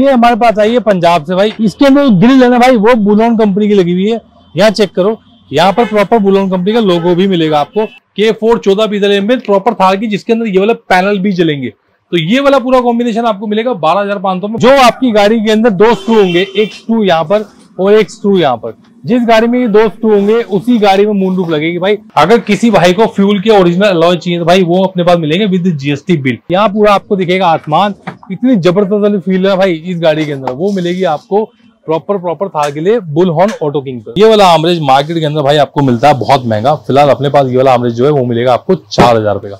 ये हमारे पास आई है पंजाब से भाई। इसके अंदर ग्रिल है ना भाई, वो बुलोन कंपनी की लगी हुई है। यहाँ चेक करो। यहाँ पर प्रॉपर बुलोन कंपनी का लोगो भी मिलेगा आपको। के फोर चौदह पीतल में प्रॉपर थार की, जिसके अंदर ये वाले पैनल भी जलेंगे। तो ये वाला पूरा कॉम्बिनेशन आपको मिलेगा बारह हज़ार पाँच सौ में। जो आपकी गाड़ी के अंदर दो स्क्रू होंगे, एक स्क्रू यहाँ पर और एक स्क्रू यहाँ पर। जिस गाड़ी में ये दो स्क्रू होंगे, उसी गाड़ी में मून रूप लगेगी भाई। अगर किसी भाई को फ्यूल के ओरिजिनल अलॉय चाहिए तो भाई वो अपने पास मिलेंगे विद जीएसटी बिल यहाँ पूरा आपको दिखेगा आसमान। इतनी ज़बरदस्त वाली फील है भाई इस गाड़ी के अंदर। वो मिलेगी आपको प्रॉपर प्रॉपर था के लिए बुल हॉर्न ऑटो किंग ये वाला आमरेज मार्केट के अंदर भाई आपको मिलता है बहुत महँगा। फ़िलहाल अपने पास ये वाला आमरेज जो है, वो मिलेगा आपको चार हज़ार रुपए का।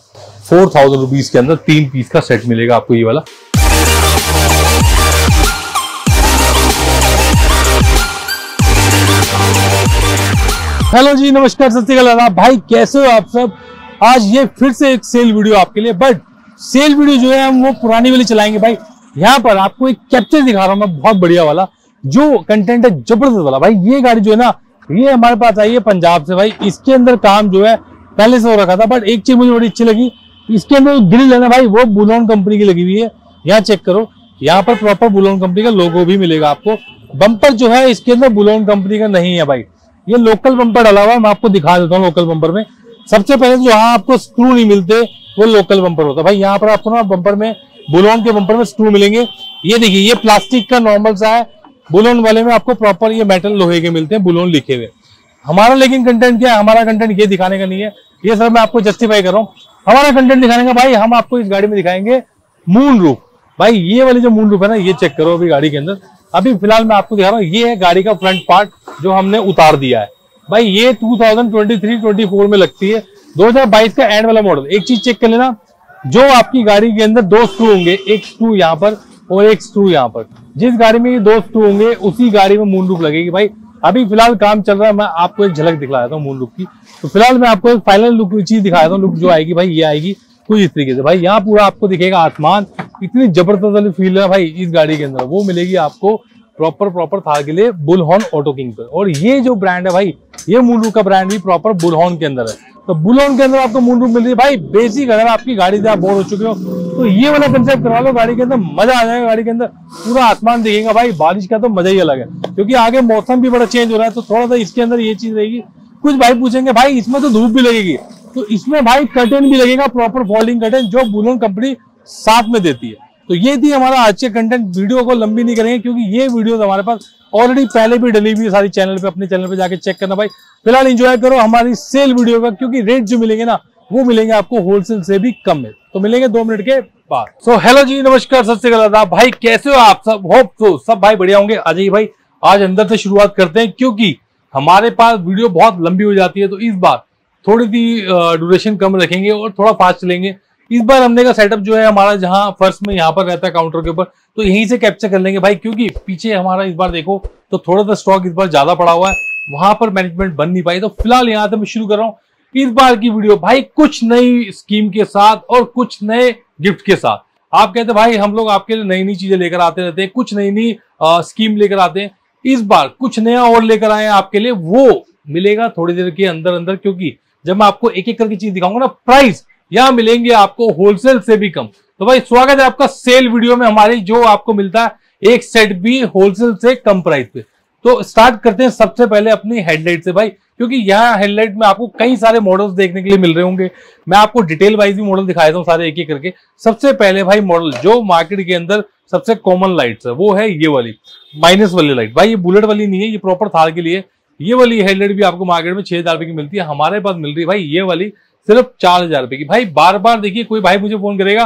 फोर थाउज़ेंड रुपीज़ के अंदर तीन पीस का सेट मिलेगा आपको ये वाला। हेलो जी, नमस्कार, सत भाई, कैसे हो आप सब? आज ये फिर से एक सेल वीडियो आपके लिए बट सेल वीडियो जो है, हम वो पुरानी वाली चलाएँगे। भाई, यहाँ पर आपको एक कैप्चर दिखा रहा हूँ मैं, बहुत बढ़िया वाला, जो कंटेंट है, ज़बरदस्त वाला। भाई, ये गाड़ी जो है ना, ये हमारे पास आई है पंजाब से। भाई, इसके अंदर काम जो है, पहले से हो रखा था बट एक चीज़ मुझे बड़ी अच्छी लगी, इसके अंदर ग्रिल है ना भाई, वो बुलोन कंपनी की लगी हुई है। यहाँ चेक करो, यहाँ पर प्रॉपर बुलोन कंपनी का लोगो भी मिलेगा आपको। बम्पर जो है, इसके अंदर बुलोन कंपनी का नहीं है भाई। ये लोकल बम्पर डाला हुआ है, मैं आपको दिखा देता हूँ लोकल बम्पर में। सबसे पहले जो यहाँ आपको स्क्रू नहीं मिलते, वो लोकल बम्पर होता है। भाई, यहाँ पर आपको ना बम्पर में बुलोन के बम्पर में स्क्रू मिलेंगे। ये देखिए, ये प्लास्टिक का नॉर्मल सा है। बुलोन वाले में आपको प्रॉपर ये मेटल लोहे के मिलते हैं बुलोन लिखे हुए। हमारा लेकिन कंटेंट क्या है? हमारा कंटेंट ये दिखाने का नहीं है। ये सर मैं आपको जस्टिफाई कर रहा हूँ। हमारा कंटेंट दिखाने का, भाई, हम आपको इस गाड़ी में दिखाएँगे मून रूफ भाई, ये वाली जो मून रूफ है ना, ये चेक करो अभी गाड़ी के अंदर। अभी फ़िलहाल मैं आपको दिखा रहा हूँ, ये है गाड़ी का फ्रंट पार्ट जो हमने उतार दिया है। भाई, ये 2023-24 में लगती है। 2022 का एंड वाला मॉडल एक चीज़ चेक कर लेना, जो आपकी गाड़ी के अंदर दो स्क्रू होंगे, एक स्क्रू यहाँ पर और एक स्क्रू यहाँ पर। जिस गाड़ी में ये दो स्क्रू होंगे, उसी गाड़ी में मून रूप लगेगी। भाई, अभी फ़िलहाल काम चल रहा है, मैं आपको एक झलक दिखला देता हूँ मून रूप की। तो फ़िलहाल मैं आपको एक फाइनल लुक चीज़ दिखा देता हूँ लुक जो आएगी, भाई, ये आएगी। कुछ इस तरीके से। भाई, यहाँ पूरा आपको दिखेगा आसमान। इतनी ज़बरदस्त वाली फील है भाई इस गाड़ी के अंदर। वो मिलेगी आपको प्रॉपर प्रॉपर था के लिए बुलहॉर्न ऑटो किंग पर और ये जो ब्रांड है भाई, ये मून का ब्रांड भी प्रॉपर बुलहॉर्न के अंदर है। तो बुलहॉर्न के अंदर आपको मून मिल रही है। भाई बेसिक अगर आपकी गाड़ी से आप बोर हो चुके हो तो ये वाला कंसेप्ट करवा लो गाड़ी के अंदर। मज़ा आ जाएगा गाड़ी के अंदर। पूरा आसमान दिखेगा। भाई, बारिश का तो मज़ा ही अलग है। क्योंकि आगे मौसम भी बड़ा चेंज हो रहा है तो थोड़ा सा इसके अंदर ये चीज़ रहेगी। कुछ भाई पूछेंगे, भाई, इसमें तो धूप भी लगेगी। तो इसमें भाई कर्टन भी लगेगा प्रॉपर फोल्डिंग कर्टन जो बुलोन कंपनी साथ में देती है। तो ये थी हमारा आज के कंटेंट वीडियो को लंबी नहीं करेंगे, क्योंकि ये वीडियो हमारे पास ऑलरेडी पहले भी डली हुई है सारी चैनल पे, अपने चैनल पे जाके चेक करना भाई। फ़िलहाल एंजॉय करो हमारी सेल वीडियो का, क्योंकि रेट जो मिलेंगे ना, वो मिलेंगे आपको होलसेल से भी कम में। तो मिलेंगे दो मिनट के बाद। सो हेलो जी, नमस्कार, सत श्रीकाल भाई, कैसे हो आप सब? होप तो सब भाई बढ़िया होंगे। अजय भाई, आज अंदर से शुरुआत करते हैं, क्योंकि हमारे पास वीडियो बहुत लंबी हो जाती है तो इस बार थोड़ी सी ड्यूरेशन कम रखेंगे और थोड़ा फास्ट चलेंगे। इस बार हमने का सेटअप जो है हमारा जहाँ फ़र्स्ट में यहाँ पर रहता है काउंटर के ऊपर तो यहीं से कैप्चर कर लेंगे। भाई, क्योंकि पीछे हमारा इस बार देखो तो थोड़ा सा स्टॉक इस बार ज़्यादा पड़ा हुआ है, वहाँ पर मैनेजमेंट बन नहीं पाई। तो फ़िलहाल यहाँ से मैं शुरू कर रहा हूँ इस बार की वीडियो भाई, कुछ नई स्कीम के साथ और कुछ नए गिफ्ट के साथ। आप कहते भाई, हम लोग आपके लिए नई नई चीज़ें लेकर आते रहते हैं, कुछ नई नई स्कीम लेकर आते हैं। इस बार कुछ नया और लेकर आए आपके लिए, वो मिलेगा थोड़ी देर के अंदर अंदर, क्योंकि जब मैं आपको एक एक करके चीज़ दिखाऊँगा ना प्राइस यहाँ मिलेंगे आपको होलसेल से भी कम। तो भाई, स्वागत है आपका सेल वीडियो में हमारी, जो आपको मिलता है, एक सेट भी होलसेल से कम प्राइस पे। तो स्टार्ट करते हैं सबसे पहले अपनी हेडलाइट से। भाई क्योंकि यहाँ हेडलाइट में आपको कई सारे मॉडल्स देखने के लिए मिल रहे होंगे। मैं आपको डिटेल वाइज भी मॉडल दिखाया हूँ सारे एक एक करके। सबसे पहले भाई मॉडल जो मार्केट के अंदर सबसे कॉमन लाइट्स है, वो है ये वाली माइनस वाली लाइट भाई ये बुलेट वाली नहीं है, ये प्रॉपर थार के लिए ये वाली हेडलाइट भी आपको मार्केट में छह हज़ार रुपए की मिलती है, हमारे पास मिल रही है भाई ये वाली सिर्फ़ चार हज़ार रुपए की। भाई बार बार देखिए, कोई भाई मुझे फ़ोन करेगा,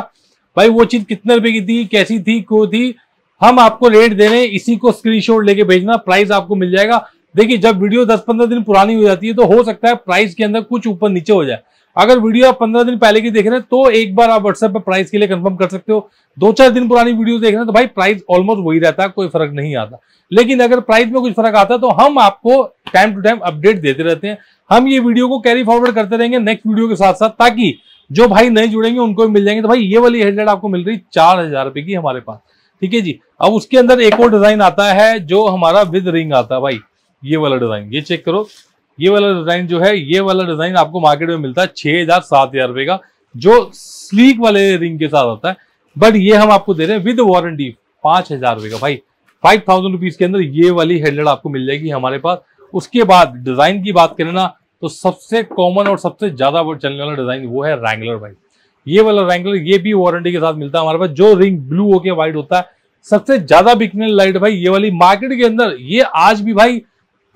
भाई वो चीज़ कितने रुपए की थी, कैसी थी को थी? हम आपको रेट दे रहे हैं, इसी को स्क्रीनशॉट लेके भेजना प्राइस आपको मिल जाएगा। देखिए, जब वीडियो 10-15 दिन पुरानी हो जाती है तो हो सकता है प्राइस के अंदर कुछ ऊपर नीचे हो जाए। अगर वीडियो आप पंद्रह दिन पहले की देख रहे हैं तो एक बार आप व्हाट्सएप पर प्राइस के लिए कंफर्म कर सकते हो। दो चार दिन पुरानी वीडियो देख रहे हैं तो भाई प्राइस ऑलमोस्ट वही रहता है, कोई फ़र्क नहीं आता। लेकिन अगर प्राइस में कुछ फ़र्क आता है तो हम आपको टाइम टू टाइम अपडेट देते रहते हैं। हम ये वीडियो को कैरी फॉरवर्ड करते रहेंगे नेक्स्ट वीडियो के साथ साथ ताकि जो भाई नहीं जुड़ेंगे, उनको भी मिल जाएँगे। तो भाई ये वाली हेडलाइट आपको मिल रही चार हज़ार रुपए की हमारे पास। ठीक है जी? अब उसके अंदर एक और डिज़ाइन आता है, जो हमारा विद रिंग आता है भाई। ये वाला डिज़ाइन ये चेक करो। ये वाला डिज़ाइन जो है, ये वाला डिज़ाइन आपको मार्केट में मिलता है छह हज़ार सात हज़ार रुपए का, जो स्लीक वाले रिंग के साथ आता है। बट ये हम आपको दे रहे हैं विद वारंटी पाँच हज़ार रुपए का। भाई फाइव थाउज़ेंड रुपीज़ के अंदर ये वाली हेडलाइट आपको मिल जाएगी हमारे पास। उसके बाद डिज़ाइन की बात करें ना तो सबसे कॉमन और सबसे ज़्यादा चलने वाला डिज़ाइन वो है रैंगलर भाई। ये वाला रैंगलर ये भी वारंटी के साथ मिलता है हमारे पास। जो रिंग ब्लू होके व्हाइट होता है, सबसे ज़्यादा बिकने लाइट भाई, ये वाली मार्केट के अंदर, ये आज भी भाई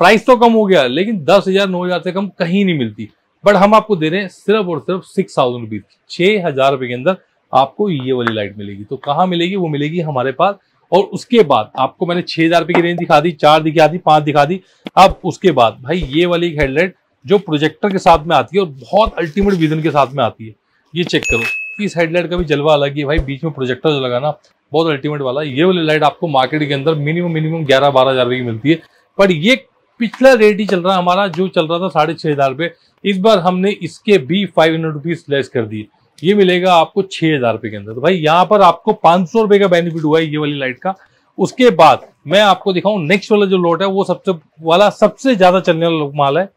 प्राइस तो कम हो गया, लेकिन दस हज़ार, नौ हज़ार से कम कहीं नहीं मिलती। बट हम आपको दे रहे हैं सिर्फ़ और सिर्फ़ सिक्स थाउज़ेंड रुपीज़ छह हज़ार रुपए के अंदर आपको ये वाली लाइट मिलेगी। तो कहाँ मिलेगी? वो मिलेगी हमारे पास। और उसके बाद आपको मैंने छह हज़ार रुपए की रेंज दिखा दी, चार दिखा दी, पाँच दिखा दी। अब उसके बाद भाई ये वाली हेडलाइट जो प्रोजेक्टर के साथ में आती है और बहुत अल्टीमेट विजन के साथ में आती है। ये चेक करो। इस हेडलाइट का भी जलवा अलग है भाई। बीच में प्रोजेक्टर जो लगाना बहुत अल्टीमेट वाला। ये वाली लाइट आपको मार्केट के अंदर मिनिमम मिनिमम ग्यारह बारह हज़ार की मिलती है। पर ये पिछला रेट ही चल रहा हमारा जो चल रहा था साढ़े छह हज़ार रुपए इस बार हमने इसके भी फाइव हंड्रेड रुपीज़ लेस कर दिए। ये मिलेगा आपको छह हज़ार रुपए के अंदर। तो भाई, यहाँ पर आपको पाँच सौ रुपए का बेनिफिट हुआ है ये वाली लाइट का। उसके बाद मैं आपको दिखाऊँ नेक्स्ट वाला जो लोट है, वो सबसे, वाला सबसे ज़्यादा चलने वाला माल है,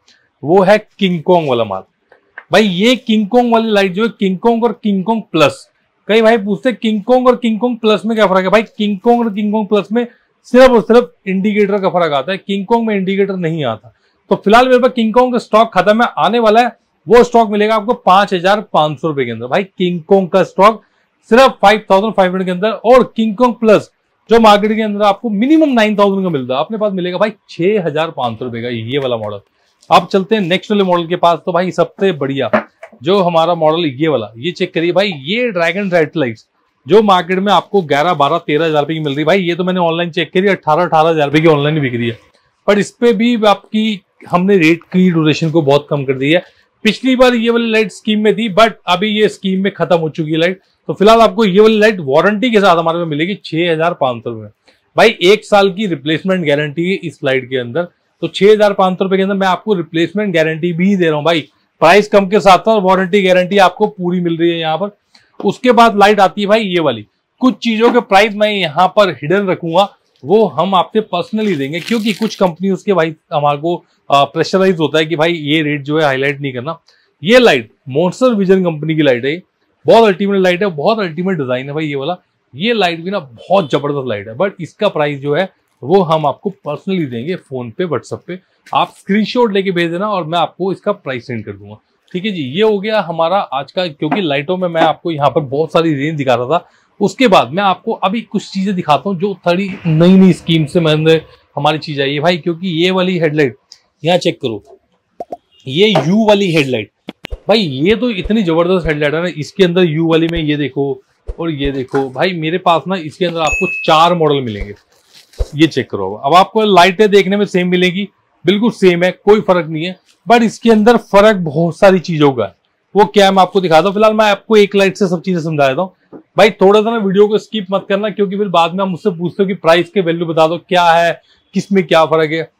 वो है किंगकोंग वाला माल। भाई, ये किंगकोंग वाली लाइट जो है किंगकोंग और किंगकोंग प्लस कई भाई पूछते किंगकोंग और किंगकोंग प्लस में क्या फ़र्क है? भाई किंगकोंग और किंगकोंग प्लस में सिर्फ़ और सिर्फ़ इंडिकेटर का फ़र्क आता है। किंगकॉन्ग में इंडिकेटर नहीं आता। तो फ़िलहाल मेरे पास किंगकॉन्ग का स्टॉक खत्म है, आने वाला है। वो स्टॉक मिलेगा आपको पाँच हज़ार पाँच सौ रुपए के अंदर। भाई किंगकॉन्ग का स्टॉक सिर्फ़ फाइव थाउज़ेंड फाइव हंड्रेड के अंदर और किंगकॉन्ग प्लस जो मार्केट के अंदर आपको मिनिमम नाइन थाउज़ेंड का मिलता है। अपने पास मिलेगा भाई छह हज़ार पाँच सौ रुपए का, ये वाला मॉडल आप चलते हैं नेक्स्ट वाले मॉडल के पास। तो भाई, सबसे बढ़िया जो हमारा मॉडल ये वाला, ये चेक करिए भाई, ये ड्रैगन रेड लाइट्स जो मार्केट में आपको ग्यारह, बारह, तेरह हज़ार रुपए की मिल रही है। भाई, ये तो मैंने ऑनलाइन चेक करी अठारह अठारह हज़ार रुपए की ऑनलाइन बिक रही है। पर इस पर भी आपकी, हमने रेट की ड्यूरेशन को बहुत कम कर दी है। पिछली बार ये वाली लाइट स्कीम में थी बट अभी ये स्कीम में खत्म हो चुकी है लाइट तो फ़िलहाल आपको ये वाली लाइट वारंटी के साथ हमारे में मिलेगी छह हज़ार पाँच सौ रुपए। भाई, एक साल की रिप्लेसमेंट गारंटी है इस लाइट के अंदर। तो छह हज़ार पाँच सौ रुपए के अंदर मैं आपको रिप्लेसमेंट गारंटी भी दे रहा हूँ। भाई प्राइस कम के साथ साथ वारंटी गारंटी आपको पूरी मिल रही है यहाँ पर। उसके बाद लाइट आती है भाई ये वाली। कुछ चीज़ों के प्राइस मैं यहाँ पर हिडन रखूँगा, वो हम आपसे पर्सनली देंगे, क्योंकि कुछ कंपनी उसके भाई हमारे को प्रेशराइज होता है कि भाई ये रेट जो है हाईलाइट नहीं करना। ये लाइट मोन्सर विजन कंपनी की लाइट है बहुत अल्टीमेट लाइट है, बहुत अल्टीमेट डिज़ाइन है भाई ये वाला। ये लाइट भी ना बहुत ज़बरदस्त लाइट है बट इसका प्राइस जो है, वो हम आपको पर्सनली देंगे फ़ोन पे व्हाट्सएप पे। आप स्क्रीनशॉट लेके भेज देना और मैं आपको इसका प्राइस सेंड कर दूँगा। ठीक है जी, ये हो गया हमारा आज का, क्योंकि लाइटों में मैं आपको यहाँ पर बहुत सारी रेंज दिखा रहा था। उसके बाद मैं आपको अभी कुछ चीज़ें दिखाता हूँ जो थोड़ी नई नई स्कीम से मैंने हमारी चीज़ आई है भाई, क्योंकि ये वाली हेडलाइट यहाँ चेक करो। ये यू वाली हेडलाइट भाई, ये तो इतनी ज़बरदस्त हेडलाइट है ना, इसके अंदर यू वाली में ये देखो और ये देखो। भाई, मेरे पास ना इसके अंदर आपको चार मॉडल मिलेंगे। ये चेक करो अब। आपको लाइटें देखने में सेम मिलेगी। बिल्कुल सेम है, कोई फ़र्क नहीं है। बट इसके अंदर फ़र्क बहुत सारी चीज़ों का है। वो क्या है, मैं आपको दिखाता हूँ फ़िलहाल मैं आपको एक लाइट से सब चीज़ें समझा देता हूँ। भाई, थोड़ा सा ना वीडियो को स्किप मत करना, क्योंकि फिर बाद में आप मुझसे पूछते हो कि प्राइस के वैल्यू बता दो, क्या है, किसमें क्या फ़र्क है।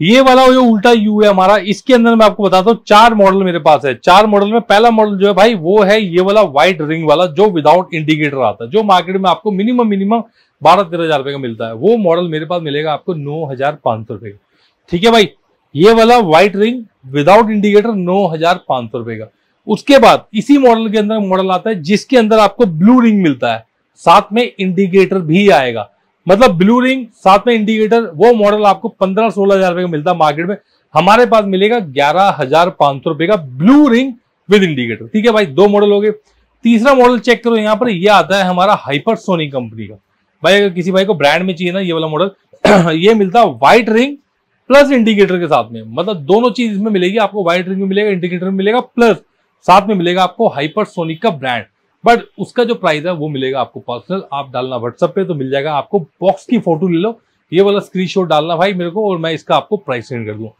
ये वाला जो उल्टा यू है हमारा, इसके अंदर मैं आपको बताता हूँ, चार मॉडल मेरे पास है। चार मॉडल में पहला मॉडल जो है भाई, वो है ये वाला व्हाइट रिंग वाला, जो विदाउट इंडिकेटर आता है। जो मार्केट में आपको मिनिमम मिनिमम बारह तेरह हज़ार रुपए का मिलता है। वो मॉडल मेरे पास मिलेगा आपको नौ हज़ार पाँच सौ रुपए का। ठीक है भाई? ये वाला व्हाइट रिंग विदाउट इंडिकेटर नौ हज़ार पाँच सौ रुपए का। उसके बाद इसी मॉडल के अंदर मॉडल आता है, जिसके अंदर आपको ब्लू रिंग मिलता है। साथ में इंडिकेटर भी आएगा। मतलब ब्लू रिंग साथ में इंडिकेटर वो मॉडल आपको पंद्रह सोलह हज़ार रुपए का मिलता है मार्केट में। हमारे पास मिलेगा ग्यारह हज़ार पाँच सौ रुपए का ब्लू रिंग विद इंडिकेटर ठीक है भाई? दो मॉडल हो गए। तीसरा मॉडल चेक करो यहाँ पर। ये आता है हमारा हाइपर सोनी कंपनी का। भाई, अगर किसी भाई को ब्रांड में चाहिए ना ये वाला मॉडल ये मिलता है व्हाइट रिंग प्लस इंडिकेटर के साथ में। मतलब दोनों चीज़ इसमें मिलेगी, आपको व्हाइट रिंग में मिलेगा इंडिकेटर में मिलेगा प्लस साथ में मिलेगा आपको हाइपरसोनिक का ब्रांड बट उसका जो प्राइस है वो मिलेगा आपको पर्सनल आप डालना व्हाट्सएप पे तो मिल जाएगा। आपको बॉक्स की फ़ोटो ले लो, ये वाला स्क्रीनशॉट डालना भाई मेरे को, और मैं इसका आपको प्राइस सेंड कर दूँ।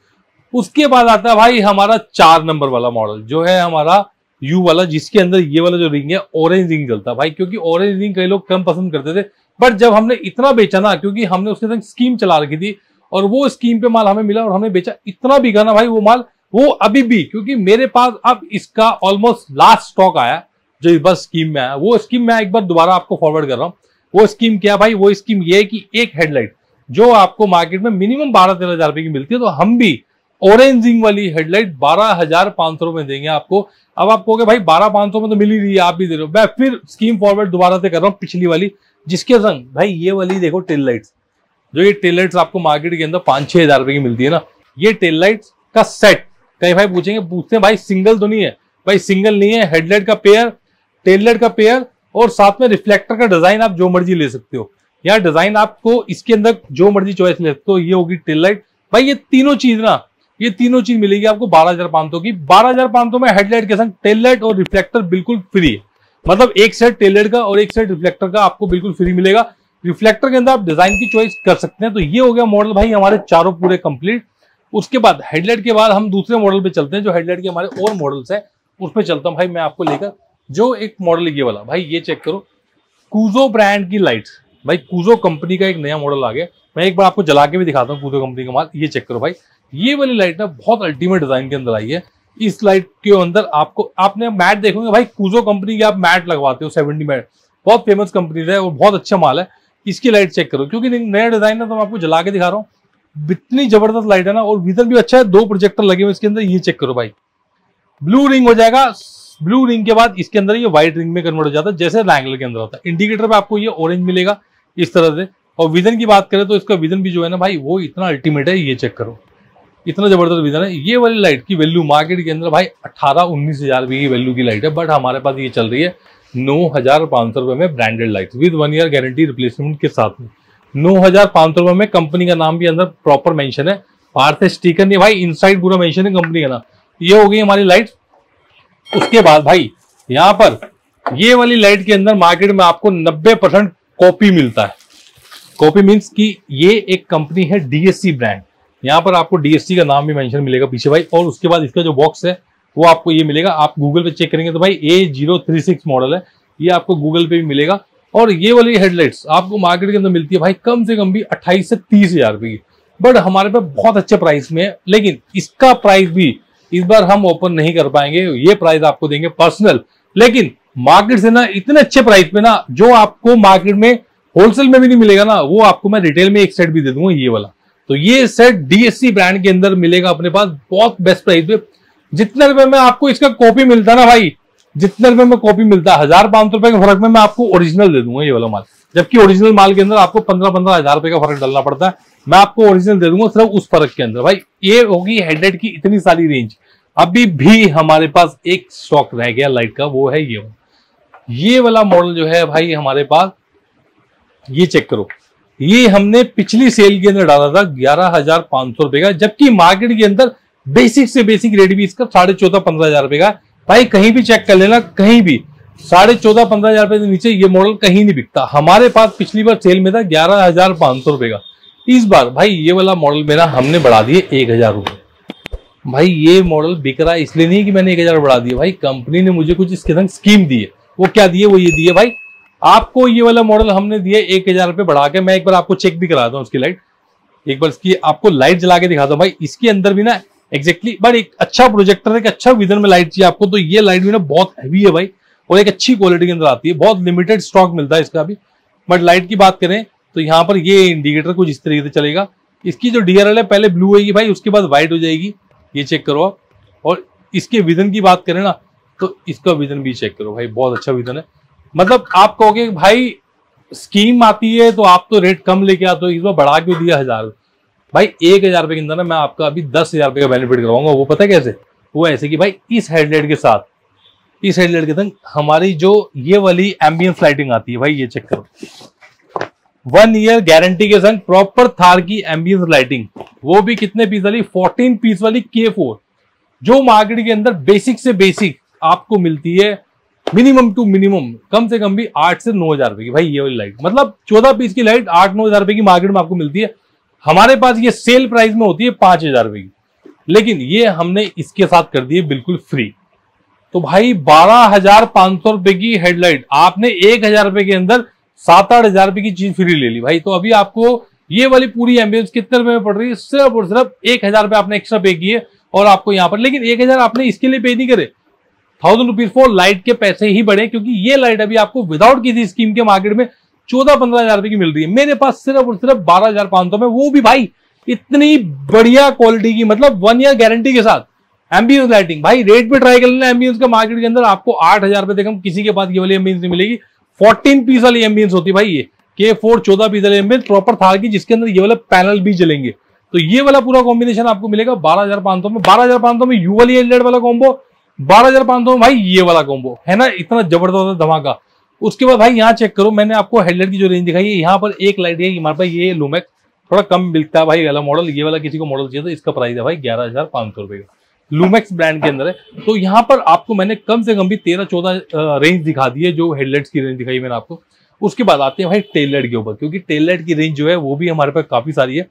उसके बाद आता है भाई हमारा चार नंबर वाला मॉडल जो है हमारा यू वाला, जिसके अंदर ये वाला जो रिंग है ऑरेंज रिंग चलता भाई। क्योंकि ऑरेंज रिंग कई लोग कम पसंद करते थे बट जब हमने इतना बेचा ना, क्योंकि हमने उसके अंदर स्कीम चला रखी थी और वो स्कीम पे माल हमें मिला और हमने बेचा इतना बिका ना भाई वो माल, वो अभी भी, क्योंकि मेरे पास अब इसका ऑलमोस्ट लास्ट स्टॉक आया, जो इस बार स्कीम में आया। वो स्कीम मैं एक बार दोबारा आपको फॉरवर्ड कर रहा हूँ। वो स्कीम क्या भाई? वो स्कीम ये है कि एक हेडलाइट जो आपको मार्केट में मिनिमम बारह तेरह हज़ार रुपए की मिलती है तो हम भी ऑरेंजिंग वाली हेडलाइट बारह हज़ार पाँच सौ रुपए देंगे आपको। अब आप कहोगे भाई बारह पाँच सौ में तो मिल ही रही है, आप भी दे रहे हो। मैं फिर स्कीम फॉरवर्ड दोबारा से कर रहा हूँ, पिछली वाली, जिसके संग, भाई ये वाली देखो टेल लाइट्स जो ये टेल लाइट्स आपको मार्केट के अंदर पाँच छह हज़ार रुपए की मिलती है ना, ये टेल लाइट्स का सेट कई भाई पूछेंगे, पूछते हैं, भाई सिंगल तो नहीं है, भाई सिंगल नहीं है हेडलाइट का पेयर टेल लाइट का पेयर और साथ में रिफ्लेक्टर का डिज़ाइन आप जो मर्ज़ी ले सकते हो। या डिज़ाइन आपको इसके अंदर जो मर्ज़ी चॉइस ले सकते हो, ये होगी टेल लाइट भाई ये तीनों चीज़ ना, ये तीनों चीज़ मिलेगी आपको बारह हज़ार पाँच सौ की। बारह हज़ार पाँच सौ में हेडलाइट के संग टेल लाइट और रिफ्लेक्टर बिल्कुल फ्री है। मतलब एक सेट टेल लाइट का और एक सेट रिफ्लेक्टर का आपको बिल्कुल फ्री मिलेगा। रिफ्लेक्टर के अंदर आप डिज़ाइन की चॉइस कर सकते हैं। तो ये हो गया मॉडल भाई हमारे चारों पूरे कंप्लीट उसके बाद हेडलाइट के बाद हम दूसरे मॉडल पे चलते हैं, जो हेडलाइट के हमारे और मॉडल्स है, उस पर चलता हूँ। भाई मैं आपको लेकर, जो एक मॉडल ये वाला, भाई ये चेक करो। कूजो ब्रांड की लाइट्स भाई कूजो कंपनी का एक नया मॉडल आ गया। मैं एक बार आपको जला के भी दिखाता हूँ कूजो कंपनी का माल। ये चेक करो भाई। ये वाली लाइट ना बहुत अल्टीमेट डिज़ाइन के अंदर आई है। इस लाइट के अंदर आपको, आपने मैट देखोगे, भाई कूजो कंपनी के आप मैट लगवाते हो सेवेंटी मैट बहुत फ़ेमस कंपनी है और बहुत अच्छा माल है। इसकी लाइट चेक करो, क्योंकि नया डिज़ाइन है तो मैं आपको जला के दिखा रहा हूँ। इतनी ज़बरदस्त लाइट है ना, और विजन भी अच्छा है, दो प्रोजेक्टर लगे हुए इसके अंदर, ये चेक करो भाई। ब्लू रिंग हो जाएगा ब्लू रिंग के बाद इसके अंदर ये व्हाइट रिंग में कन्वर्ट हो जाता है, जैसे रैंगलर के अंदर होता है। इंडिकेटर पे आपको ये ऑरेंज मिलेगा, इस तरह से। और विजन की बात करें तो इसका विजन भी जो है ना भाई, वो इतना अल्टीमेट है, ये चेक करो। इतना ज़बरदस्त विजन है, ये वाली लाइट की वैल्यू मार्केट के अंदर भाई, अठारह उन्नीस हज़ार की वैल्यू की लाइट है बट हमारे पास ये चल रही है। नौ हज़ार पाँच सौ रुपए में branded light with one year guarantee replacement के साथ में। नौ हज़ार पाँच सौ रुपए में कंपनी का नाम भी अंदर प्रॉपर मेंशन है। बाहर से स्टिकर नहीं, भाई इनसाइड पूरा मेंशन है कंपनी का नाम। ये हो गई हमारी लाइट उसके बाद भाई, यहाँ पर ये वाली लाइट के अंदर मार्केट में आपको 90 परसेंट कॉपी मिलता है। कॉपी मीन्स कि ये एक कंपनी है डीएससी ब्रांड यहाँ पर आपको डीएससी का नाम भी मेंशन मिलेगा पीछे भाई। और उसके बाद इसका जो बॉक्स है वो आपको ये मिलेगा। आप गूगल पे चेक करेंगे तो भाई A zero three six model है। ये आपको गूगल पे भी मिलेगा। और ये वाली हेडलाइट्स आपको मार्केट के अंदर मिलती है भाई, कम से कम भी अट्ठाईस से तीस हज़ार रुपए की। बट हमारे पे बहुत अच्छे प्राइस में है। लेकिन इसका प्राइस भी इस बार हम ओपन नहीं कर पाएँगे। ये प्राइस आपको देंगे पर्सनल लेकिन मार्केट से ना इतने अच्छे प्राइस पे ना, जो आपको मार्केट में होलसेल में भी नहीं मिलेगा ना, वो आपको मैं रिटेल में एक सेट भी दे दूँगा, ये वाला। तो ये सेट डीएससी ब्रांड के अंदर मिलेगा अपने पास। बहुत बेस्ट प्राइस पे। जितने रुपए में आपको इसका कॉपी मिलता ना भाई, जितने रुपए में कॉपी मिलता है हज़ार पाँच रुपए के फ़र्क में मैं आपको ओरिजिनल दे दूँगा ये वाला माल। जबकि ओरिजिनल माल के अंदर आपको पंद्रह पंद्रह हज़ार रुपए का फ़र्क डालना पड़ता है। मैं आपको ओरिजिनल दे दूँगा सिर्फ़ उस फ़र्क के अंदर। भाई, ये होगी हेडेड की इतनी सारी रेंज अभी भी हमारे पास एक स्टॉक रह गया लाइट का, वो है ये ये वाला मॉडल जो है भाई हमारे पास, ये चेक करो। ये हमने पिछली सेल के अंदर डाला था ग्यारह हज़ार पाँच सौ रुपए का, जबकि मार्केट के अंदर बेसिक से बेसिक रेट भी इसका साढ़े चौदह पंद्रह हज़ार रुपए का। भाई, कहीं भी चेक कर लेना, कहीं भी। साढ़े चौदह पंद्रह हज़ार रुपए से नीचे ये मॉडल कहीं नहीं बिकता। हमारे पास पिछली बार सेल में था ग्यारह हज़ार पाँच सौ रुपए का। इस बार, भाई, ये वाला मॉडल मेरा हमने बढ़ा दिए एक हज़ार रुपए। भाई, ये मॉडल बिक रहा है, इसलिए नहीं कि मैंने एक हज़ार बढ़ा दिया भाई कंपनी ने मुझे कुछ इसके संग स्कीम दी है वो क्या दिए? वो ये दिए, भाई, आपको ये वाला मॉडल हमने दिया एक हज़ार रुपए बढ़ा के। मैं एक बार आपको चेक भी कराता हूँ उसकी लाइट एक बार इसकी, आपको लाइट जला के दिखाता हूँ। भाई, इसके अंदर भी ना एक्जेक्टली बट एक अच्छा प्रोजेक्टर एक अच्छा विजन में लाइट चाहिए आपको तो ये लाइट भी ना बहुत हैवी है भाई और एक अच्छी क्वालिटी के अंदर आती है। बहुत लिमिटेड स्टॉक मिलता है इसका भी। बट लाइट की बात करें तो यहाँ पर ये इंडिकेटर कुछ इस तरीके से चलेगा। इसकी जो डीआरएल है, पहले ब्लू होगी भाई, उसके बाद व्हाइट हो जाएगी। ये चेक करो आप। और इसके विजन की बात करें ना तो इसका विजन भी चेक करो भाई, बहुत अच्छा विजन है। मतलब आप कहोगे, भाई स्कीम आती है तो आप तो रेट कम लेके आते हो, इस बार बढ़ा के दिया हज़ार? भाई, एक हज़ार रुपए के अंदर ना मैं आपका अभी दस हज़ार रुपए का बेनिफिट करवाऊँगा, वो पता है कैसे? वो ऐसे कि भाई, इस हेडलाइट के साथ, इस हेडलाइट के संग हमारी जो ये वाली एम्बियंस लाइटिंग आती है, भाई, ये चेक करो। वन ईयर गारंटी के संग प्रॉपर थार की एम्बियंस लाइटिंग वो भी कितने पीस वाली? फोर्टीन पीस वाली के फोर जो मार्केट के अंदर बेसिक से बेसिक आपको मिलती है मिनिमम टू मिनिमम कम से कम भी आठ से नौ हज़ार रुपए की, भाई, ये वाली लाइट मतलब चौदह पीस की लाइट आठ नौ हज़ार रुपए की मार्केट में आपको मिलती है। हमारे पास ये सेल प्राइस में होती है पाँच हज़ार रुपए की। लेकिन ये हमने इसके साथ कर दी बिल्कुल फ्री। तो भाई, बारह हज़ार पाँच सौ रुपए की हेडलाइट, आपने एक हज़ार रुपए के अंदर सात आठ हज़ार रुपए की चीज़ फ्री ले ली। भाई तो अभी आपको ये वाली पूरी एम्बियंस कितने रुपए में पड़ रही है? सिर्फ़ और सिर्फ़ एक हज़ार रुपए आपने एक्स्ट्रा पे किए और आपको यहाँ पर, लेकिन एक हज़ार आपने इसके लिए पे नहीं करे। थाउज़ेंड रुपीज़ फॉर लाइट के पैसे ही बढ़े, क्योंकि ये लाइट अभी आपको विदाउट किसी स्कीम के मार्केट में चौदह पंद्रह हज़ार रुपए की मिल रही है। मेरे पास सिर्फ़ और सिर्फ़ बारह हज़ार पाँच सौ में वो भी भाई इतनी बढ़िया क्वालिटी की मतलब वन ईयर गारंटी के साथ। एम्बियंस लाइटिंग भाई रेट पे ट्राई कर लेना एम्बियंस का मार्केट के अंदर। आपको आठ हज़ार रुपए देखम किसी के पास ये वाली एम्बियंस नहीं मिलेगी। फोर्टीन पीस वाली एम्बियंस होती है भाई ये। के फोर चौदह पीस वाली एम्बियंस प्रॉपर था की, जिसके अंदर ये वाला पैनल भी जलेंगे। तो ये वाला पूरा कॉम्बिनेशन आपको मिलेगा बारह हज़ार पाँच सौ में। बारह हज़ार पाँच सौ में यू वाली एलईडी वाला कॉम्बो बारह हज़ार पाँच सौ में भाई ये वाला कॉम्बो है ना? इतना ज़बरदस्त धमाका। उसके बाद भाई यहाँ चेक करो, मैंने आपको हेडलाइट की जो रेंज दिखाई है, यहाँ पर एक लाइट है हमारे पास ये लूमेक थोड़ा कम मिलता है भाई वाला मॉडल ये वाला किसी को मॉडल चाहिए तो इसका प्राइस है भाई ग्यारह हज़ार पाँच सौ रुपए का। लूमेक्स ब्रांड के अंदर है। तो यहाँ पर आपको मैंने कम से कम भी तेरह चौदह रेंज दिखा दी है, जो हेडलाइट्स की रेंज दिखाई मैंने आपको। उसके बाद आते हैं भाई टेल लाइट के ऊपर, क्योंकि टेल लाइट की रेंज जो है वो भी हमारे पास काफ़ी सारी है।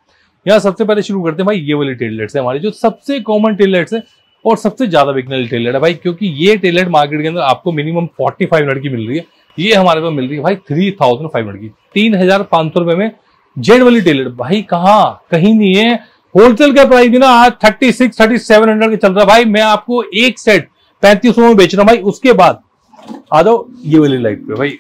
यहाँ सबसे पहले शुरू करते हैं भाई ये वाली टेल लाइट्स है हमारी, जो सबसे कॉमन टेल लाइट्स है और सबसे ज़्यादा बिकने वाली टेल लाइट है भाई, क्योंकि ये टेल लाइट मार्केट के अंदर आपको मिनिमम फोर्टी फाइव की मिल रही है। ये हमारे पास मिल रही है भाई थ्री थाउज़ेंड फाइव हंड्रेड की। तीन हज़ार पाँच सौ रुपए में जेड वाली टेलर। भाई कहा? कहीं नहीं है। होलसेल का प्राइस भी ना आज thirty six, thirty seven hundred का चल रहा है। भाई मैं आपको एक सेट पैंतीस सौ में बेच रहा हूँ भाई। उसके बाद आ जाओ ये वाली लाइट पे। भाई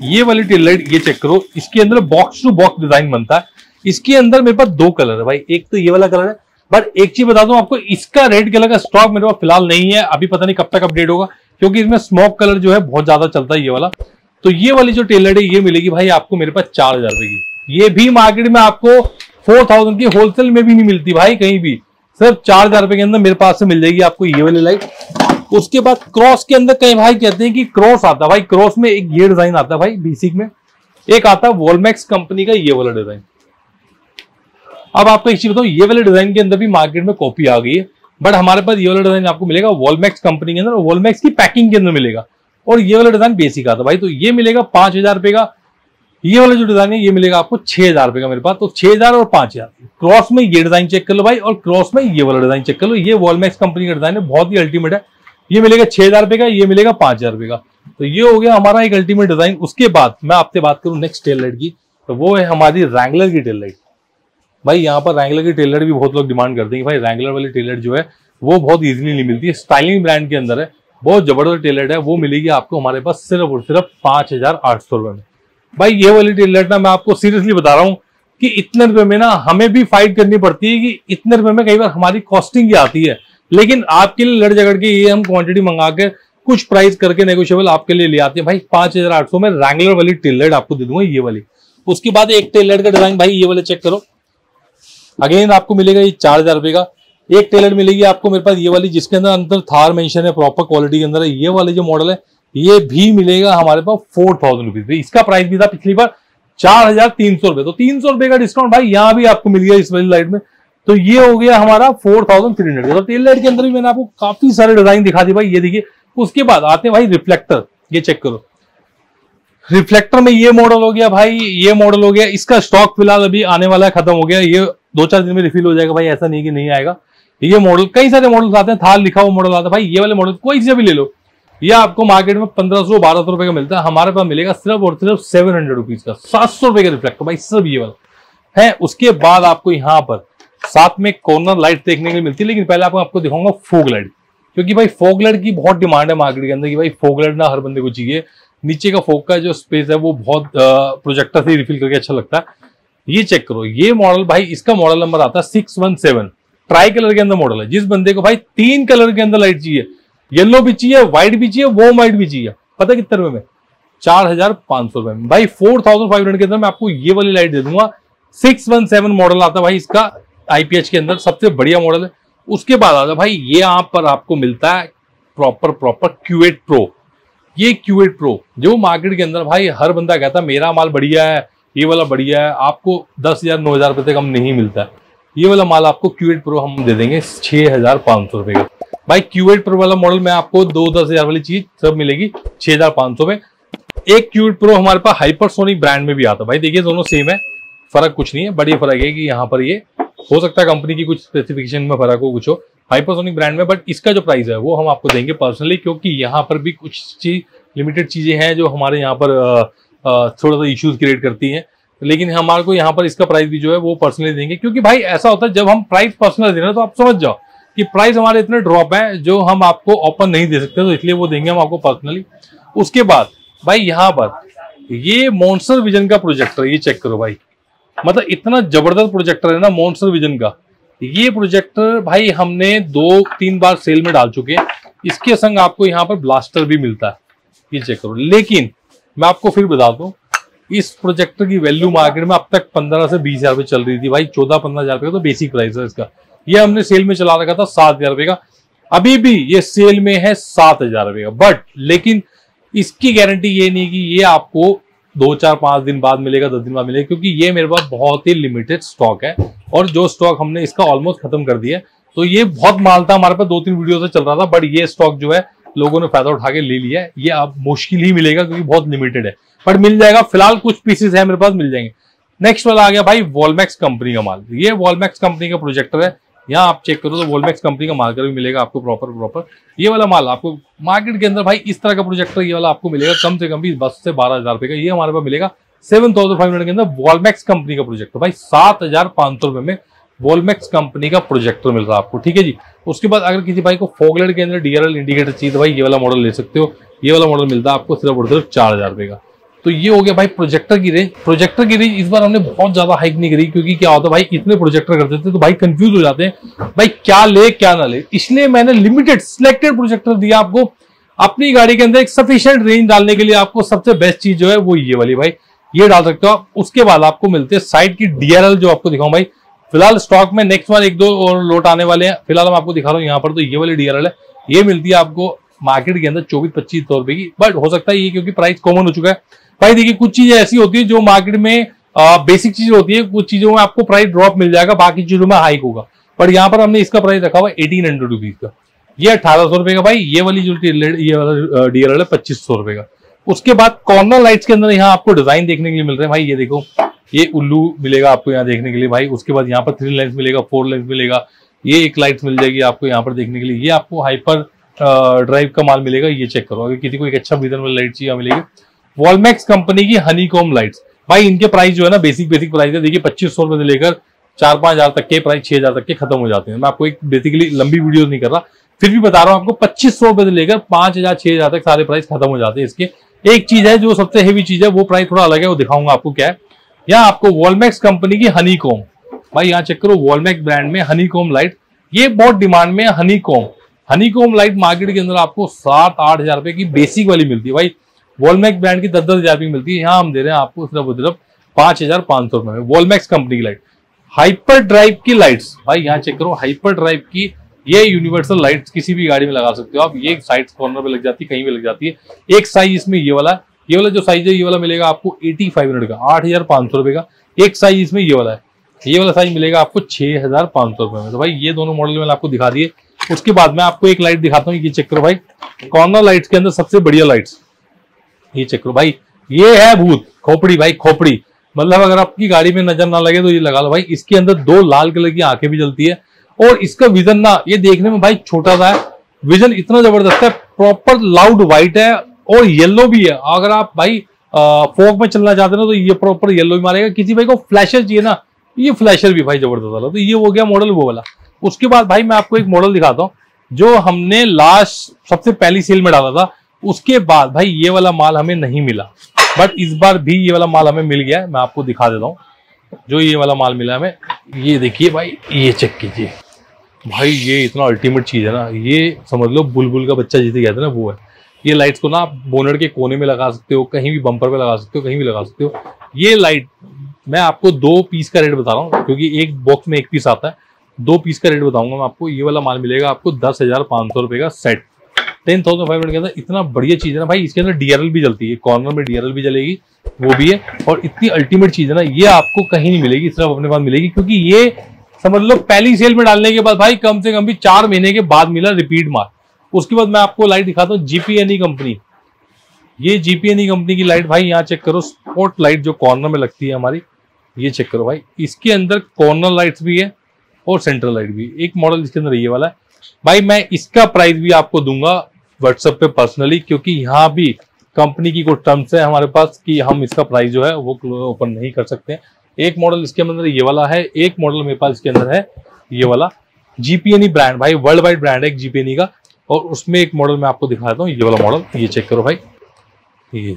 ये वाली टेल लाइट ये चेक करो। इसके अंदर बॉक्स टू बॉक्स डिज़ाइन बनता है। इसके अंदर मेरे पास दो कलर है भाई। एक तो ये वाला कलर है। बट एक चीज़ बता दूँ आपको, इसका रेड कलर का स्टॉक मेरे पास फ़िलहाल नहीं है। अभी पता नहीं कब तक अपडेट होगा। क्योंकि इसमें स्मोक कलर जो है बहुत ज़्यादा चलता है ये वाला। तो ये वाली जो टेलर है, ये मिलेगी भाई आपको मेरे पास चार हज़ार रुपए की। ये भी मार्केट में आपको फोर थाउज़ेंड की होलसेल में भी नहीं मिलती भाई कहीं भी। सिर्फ़ चार हज़ार रुपए के अंदर मेरे पास से मिल जाएगी आपको ये वाली लाइट उसके बाद क्रॉस के अंदर कई भाई कहते हैं कि क्रॉस आता है भाई। क्रॉस में एक ये डिज़ाइन आता है भाई बेसिक में। एक आता है वॉलमैक्स कंपनी का ये वाला डिज़ाइन अब आपको एक चीज़ बताऊँ, ये वाले डिज़ाइन के अंदर भी मार्केट में कॉपी आ गई है। बट हमारे पास ये वाला डिज़ाइन आपको मिलेगा वॉलमैक्स कंपनी के अंदर और वॉलमैक्स की पैकिंग के अंदर मिलेगा। और ये वाला डिज़ाइन बेसिक आता भाई तो ये मिलेगा पाँच हज़ार रुपए का। ये वाला जो डिज़ाइन है, ये मिलेगा आपको छह हज़ार रुपए का मेरे पास। तो छह हज़ार और पाँच हज़ार। क्रॉस में ये डिज़ाइन चेक कर लो भाई और क्रॉस में ये वाला डिज़ाइन चेक कर लो। ये वॉलमैक्स कंपनी का डिज़ाइन है, बहुत ही अल्टीमेट है। ये मिलेगा छह हज़ार रुपए का, ये मिलेगा पाँच हज़ार रुपए का। तो ये हो गया हमारा एक अल्टीमेट डिज़ाइन उसके बाद मैं आपसे बात करूँ नेक्स्ट टेल लाइट की। तो वो है हमारी रैंगलर की टेल लाइट भाई, यहाँ पर रैंगलर की टेलर भी बहुत लोग डिमांड करते हैं भाई रैंगलर वाली टेलर जो है, वो बहुत इजीली नहीं मिलती है। स्टाइलिंग ब्रांड के अंदर है, बहुत ज़बरदस्त टेलर है, वो मिलेगी आपको हमारे पास सिर्फ़ और सिर्फ़ पाँच हज़ार आठ सौ रुपए में। भाई, ये वाली टेलर ना मैं आपको सीरियसली बता रहा हूँ कि इतने रुपए में ना हमें भी फाइट करनी पड़ती है कि इतने रुपए में कई बार हमारी कॉस्टिंग ही आती है। लेकिन आपके लिए लड़ झगड़ के ये हम क्वांटिटी मंगा के कुछ प्राइस करके नेगोशियबल आपके लिए ले आते हैं। भाई, पाँच हज़ार आठ सौ में रैंगलर वाली टेलर आपको दे दूँगा, ये वाली। उसके बाद एक टेलर का डिज़ाइन भाई, ये वाले चेक करो। अगेन आपको मिलेगा ये चार हज़ार रुपए का। एक टेलर मिलेगी आपको मेरे पास ये वाली, जिसके अंदर अंदर थार मेंशन है प्रॉपर क्वालिटी के अंदर ये वाले जो मॉडल है, ये भी मिलेगा हमारे पास फोर थाउज़ेंड रुपीज़ इसका प्राइस भी था पिछली बार चार हज़ार तीन सौ रुपए। तो तीन सौ रुपए का डिस्काउंट भाई, यहाँ भी आपको मिल गया इस वाली लाइट में। तो ये हो गया हमारा फोर थाउज़ेंड थ्री हंड्रेड तो टेल लाइट के अंदर भी मैंने आपको काफ़ी सारे डिज़ाइन दिखा दी भाई, ये देखिए। उसके बाद आते हैं भाई रिफ्लेक्टर ये चेक करो। रिफ्लेक्टर में ये मॉडल हो गया भाई, ये मॉडल हो गया। इसका स्टॉक फ़िलहाल अभी आने वाला है, खत्म हो गया। ये दो चार दिन में रिफिल हो जाएगा भाई, ऐसा नहीं कि नहीं आएगा। ये मॉडल कई सारे मॉडल्स आते हैं थार लिखा हुआ मॉडल आता है। भाई, ये वाले मॉडल कोई से भी ले लो। ये आपको मार्केट में पंद्रह सौ बारह सौ रुपए का मिलता है। हमारे पास मिलेगा सिर्फ़ और सिर्फ़ सेवन हंड्रेड रुपीज़ का। सात सौ रुपए का रिफ्लेक्टर भाई, सिर्फ़ ये वाला। है, उसके बाद आपको यहाँ पर साथ में कॉर्नर लाइट देखने के लिए मिलती है, लेकिन पहले आपको आपको दिखाऊँगा फोग लाइट क्योंकि भाई फोग लाइट की बहुत डिमांड है मार्केट के अंदर कि भाई फोग लाइट ना हर बंदे को चाहिए। नीचे का फोक का जो स्पेस है, वो बहुत प्रोजेक्टर से रिफिल करके अच्छा लगता है। ये चेक करो, ये मॉडल भाई, इसका मॉडल नंबर आता है six one seven tri colour के अंदर मॉडल है। जिस बंदे को, भाई, तीन कलर के अंदर लाइट चाहिए येलो भी चाहिए व्हाइट भी चाहिए वो व्हाइट भी चाहिए। पता कितने रुपए में? चार हज़ार पाँच सौ रुपए में। भाई फोर थाउज़ेंड फाइव हंड्रेड के अंदर मैं आपको ये वाली लाइट दे दूँगा। सिक्स वन सेवन मॉडल आता है भाई, इसका आईपीएच के अंदर सबसे बढ़िया मॉडल है। उसके बाद आता है, भाई, ये यहाँ पर आपको मिलता है प्रॉपर प्रॉपर क्यूएट प्रो ये क्यूएट प्रो जो मार्केट के अंदर भाई हर बंदा कहता है, मेरा माल बढ़िया है, ये वाला बढ़िया है, आपको दस हज़ार, नौ हज़ार रुपए तक हम नहीं मिलता है। ये वाला माल आपको क्यूएट प्रो हम दे देंगे छह हज़ार पाँच सौ रुपए का। भाई क्यूएट प्रो वाला मॉडल में आपको दो दस हज़ार वाली चीज़ सब मिलेगी, छह हज़ार पाँच सौ में एक क्यूट प्रो हमारे पास हाइपरसोनिक ब्रांड में भी आता है। भाई देखिए, दोनों सेम है, फ़र्क कुछ नहीं है बड़ी फ़र्क है कि यहाँ पर ये, हो सकता है कंपनी की कुछ स्पेसिफिकेशन में फ़र्क हो, कुछ हो। हाइपरसोनिक ब्रांड में बट इसका जो प्राइस है, वो हम आपको देंगे पर्सनली क्योंकि यहाँ पर भी कुछ चीज़ लिमिटेड चीज़ें हैं जो हमारे यहाँ पर थोड़ा सा इश्यूज़ क्रिएट करती हैं। लेकिन हमारे को यहाँ पर इसका प्राइस भी जो है, वो पर्सनली देंगे। क्योंकि भाई, ऐसा होता है, जब हम प्राइस पर्सनल दे रहे हैं तो आप समझ जाओ कि प्राइस हमारे इतने ड्रॉप है, जो हम आपको ओपन नहीं दे सकते तो इसलिए वो देंगे हम आपको पर्सनली उसके बाद, भाई, यहाँ पर, ये मॉन्सर विजन का प्रोजेक्टर ये चेक करो भाई। मतलब इतना ज़बरदस्त प्रोजेक्टर है ना मॉन्सर विजन का। ये प्रोजेक्टर भाई हमने दो, तीन बार सेल में डाल चुके हैं। इसके संग आपको यहाँ पर ब्लास्टर भी मिलता है। ये चेक करो। लेकिन मैं आपको फिर बता दूँ, इस प्रोजेक्टर की वैल्यू मार्केट में अब तक पंद्रह से बीस हज़ार रुपए चल रही थी। भाई चौदह, पंद्रह हज़ार रुपए तो बेसिक प्राइस है इसका। ये हमने सेल में चला रखा था सात हज़ार रुपए का। अभी भी ये सेल में है सात हज़ार रुपए का। बट लेकिन इसकी गारंटी ये नहीं कि ये आपको दो चार पाँच दिन बाद मिलेगा, दस दिन बाद मिलेगा, क्योंकि ये मेरे पास बहुत ही लिमिटेड स्टॉक है और जो स्टॉक हमने इसका ऑलमोस्ट खत्म कर दिया तो ये बहुत माल था, हमारे पास दो तीन वीडियो से चल रहा था बट ये स्टॉक जो है लोगों ने फ़ायदा उठा के ले लिया ये अब मुश्किल ही मिलेगा क्योंकि बहुत लिमिटेड है। बट मिल जाएगा, फ़िलहाल कुछ पीसेस है मेरे पास, मिल जाएँगे। नेक्स्ट वाला आ गया भाई वॉलमैक्स कंपनी का माल। ये वॉलमैक्स कंपनी का प्रोजेक्टर है। यहाँ आप चेक करो तो वोलमैक्स कंपनी का मार्कर भी मिलेगा आपको प्रॉपर प्रॉपर ये वाला माल आपको मार्केट के अंदर भाई इस तरह का प्रोजेक्टर ये वाला आपको मिलेगा कम से कम भी दस से बारह हज़ार रुपए का। ये हमारे पास मिलेगा सेवन थाउज़ेंड फाइव हंड्रेड के अंदर वॉलमैक्स कंपनी का प्रोजेक्टर भाई सात हज़ार पाँच सौ रुपए में वॉलमैक्स कंपनी का प्रोजेक्टर मिल रहा है आपको, ठीक है जी? उसके बाद अगर किसी भाई को फोगलेट के अंदर डीआरएल इंडिकेटर चाहिए तो भाई ये वाला मॉडल ले सकते हो। ये वाला मॉडल मिलता है आपको सिर्फ़ और सिर्फ़ चार हज़ार रुपए का। तो ये हो गया भाई प्रोजेक्टर की रेंज प्रोजेक्टर की रेंज इस बार हमने बहुत ज़्यादा हाइक नहीं करी, क्योंकि क्या होता है भाई, इतने प्रोजेक्टर करते थे तो भाई कंफ्यूज हो जाते हैं। भाई क्या ले, क्या ना ले। इसलिए मैंने लिमिटेड सिलेक्टेड प्रोजेक्टर दिया आपको। अपनी गाड़ी के अंदर एक सफिशियंट रेंज डालने के लिए आपको सबसे बेस्ट चीज़ जो है वो ये वाली भाई, ये डाल सकते हो उसके बाद आपको मिलते हैं साइड की डीआरएल जो आपको दिखाऊँ भाई। फ़िलहाल स्टॉक में नेक्स्ट बार एक दो और लोट आने वाले हैं। फ़िलहाल मैं आपको दिखा रहा हूँ यहाँ पर तो ये वाली डीआरएल है। ये मिलती है आपको मार्केट के अंदर चौबीस पच्चीस सौ रुपए की। बट हो सकता है ये, क्योंकि प्राइस कॉमन हो चुका है। भाई देखिए कुछ चीज़ें ऐसी होती है जो मार्केट में आ, बेसिक चीज़ होती है। कुछ चीज़ों में आपको प्राइस ड्रॉप मिल जाएगा बाकी चीज़ों में हाइक होगा। पर यहाँ पर हमने इसका प्राइस रखा हुआ एटीन हंड्रेड रुपीज़ का। ये अठारह सौ रुपए का भाई ये वाली जो ये वाला डीआरएल है पच्चीस सौ रुपए का। उसके बाद कॉर्नर लाइट्स के अंदर यहाँ आपको डिज़ाइन देखने के लिए मिल रहे हैं। भाई ये देखो ये उल्लू मिलेगा आपको यहाँ देखने के लिए भाई। उसके बाद यहाँ पर थ्री लेंस मिलेगा फोर लेंस मिलेगा। ये एक लाइट मिल जाएगी आपको यहाँ पर देखने के लिए। ये आपको हाइपर ड्राइव का माल मिलेगा ये चेक करो। अगर किसी को एक अच्छा विजन वाली लाइट चाहिए मिलेगी। वॉलमैक्स कंपनी की हनी कॉम लाइट्स भाई, इनके प्राइस जो है ना बेसिक बेसिक प्राइस है। देखिए, पच्चीस सौ रुपए से लेकर चार पाँच हज़ार तक के प्राइस छह हज़ार तक के खत्म हो जाते हैं। मैं आपको एक बेसिकली लंबी वीडियो नहीं कर रहा। फिर भी बता रहा हूँ आपको, पच्चीस सौ रुपए से लेकर पाँच हज़ार, छह हज़ार तक सारे प्राइस खत्म हो जाते हैं इसके। एक चीज़ है, जो सबसे हेवी चीज़ है, वो प्राइस थोड़ा अलग है, वो दिखाऊँगा आपको क्या है। यहाँ आपको वॉलमैक्स कंपनी की हनी कॉम भाई, यहाँ चेक करो वॉलमैक्स ब्रांड में हनी कॉम लाइट ये बहुत डिमांड में honeycomb honeycomb light market के अंदर आपको सात आठ हज़ार रुपए की बेसिक वाली मिलती है। भाई वॉलमैक्स ब्रांड की दस दस हज़ार की मिलती है। यहाँ हम दे रहे हैं आपको सिर्फ़ सिर्फ़ पाँच हज़ार पाँच सौ रुपए में। वॉलमैक्स कंपनी की लाइट हाइपर ड्राइव की लाइट्स भाई, यहाँ चेक करो हाइपर ड्राइव की ये यूनिवर्सल लाइट्स किसी भी गाड़ी में लगा सकते हो आप। ये साइड कॉर्नर पे लग जाती है, कहीं भी लग जाती है। एक साइज़ इसमें ये वाला ये वाला जो साइज़ है, ये वाला मिलेगा आपको एटी फाइव हंड्रेड का, आठ हज़ार पाँच सौ रुपए का। एक साइज़ इसमें ये वाला है। ये वाला साइज़ मिलेगा आपको छह हज़ार पाँच सौ रुपए में। तो भाई, ये दोनों मॉडल मैंने आपको दिखा दिए। उसके बाद मैं आपको एक लाइट दिखाता हूँ, ये चेक करो भाई। कॉर्नर लाइट्स के अंदर सबसे बढ़िया लाइट्स ये चेक करो भाई, ये है भूत, खोपड़ी, भाई, खोपड़ी। मतलब अगर आपकी गाड़ी में नज़र ना लगे तो ये लगा लो भाई। इसके अंदर दो लाल कलर की आँखें भी जलती है और इसका विजन ना, ये देखने में भाई छोटा सा है। विजन इतना ज़बरदस्त है प्रॉपर लाउड व्हाइट है और येलो भी है। अगर आप भाई फोक में चलना चाहते हो तो ये प्रॉपर येलो भी मारेगा। किसी भाई को फ्लैशर चाहिए ना, ये फ्लैशर भी भाई ज़बरदस्त वाला। तो ये हो गया मॉडल वो वाला। उसके बाद भाई मैं आपको एक मॉडल दिखाता हूँ, जो हमने लास्ट सबसे पहली सेल में डाला था। उसके बाद भाई ये वाला माल हमें नहीं मिला। बट इस बार भी ये वाला माल हमें मिल गया है, मैं आपको दिखा देता हूँ। जो ये वाला माल मिला हमें, ये देखिए भाई, ये चेक कीजिए। भाई ये इतना अल्टीमेट चीज़ है ना, ये समझ लो बुलबुल का बच्चा जिसे कहते हैं ना, वो है। ये लाइट्स को ना आप बोनट के कोने में लगा सकते हो, कहीं भी बम्पर पे लगा सकते हो, कहीं भी लगा सकते हो। ये लाइट मैं आपको दो पीस का रेट बता रहा हूँ, क्योंकि एक बॉक्स में एक पीस आता है। दो पीस का रेट बताऊँगा मैं आपको, ये वाला माल मिलेगा आपको दस हज़ार पाँच सौ का set ten thousand five hundred के अंदर इतना बढ़िया चीज़ है ना भाई, इसके अंदर डीआरएल भी चलती है कॉर्नर में डीआरएल भी चलेगी, वो भी है, और इतनी अल्टीमेट चीज़ है ना, ये आपको कहीं नहीं मिलेगी, सिर्फ़ अपने पास मिलेगी, क्योंकि ये समझ लो पहली सेल में डालने के बाद भाई कम से कम भी चार महीने के बाद मिला रिपीट मार उसके बाद मैं आपको लाइट दिखाता हूँ जीपीएनई कंपनी ये जीपीएनई कंपनी की लाइट भाई, यहाँ चेक करो स्पॉट लाइट जो कॉर्नर में लगती है हमारी, ये चेक करो भाई, इसके अंदर कॉर्नर लाइट्स भी है और सेंट्रल लाइट भी एक मॉडल इसके अंदर ये वाला है। भाई मैं इसका प्राइस भी आपको दूँगा व्हाट्सएप पे पर्सनली क्योंकि यहाँ भी कंपनी की कुछ टर्म्स है हमारे पास कि हम इसका प्राइस जो है वो ओपन नहीं कर सकते एक मॉडल इसके अंदर ये वाला है, एक मॉडल मेरे पास इसके अंदर है, ये वाला। जीपीएनई ब्रांड भाई वर्ल्ड वाइड ब्रांड है जीपीएनई का। और उसमें एक मॉडल मैं आपको दिखाता हूँ, ये वाला मॉडल ये चेक करो भाई। ये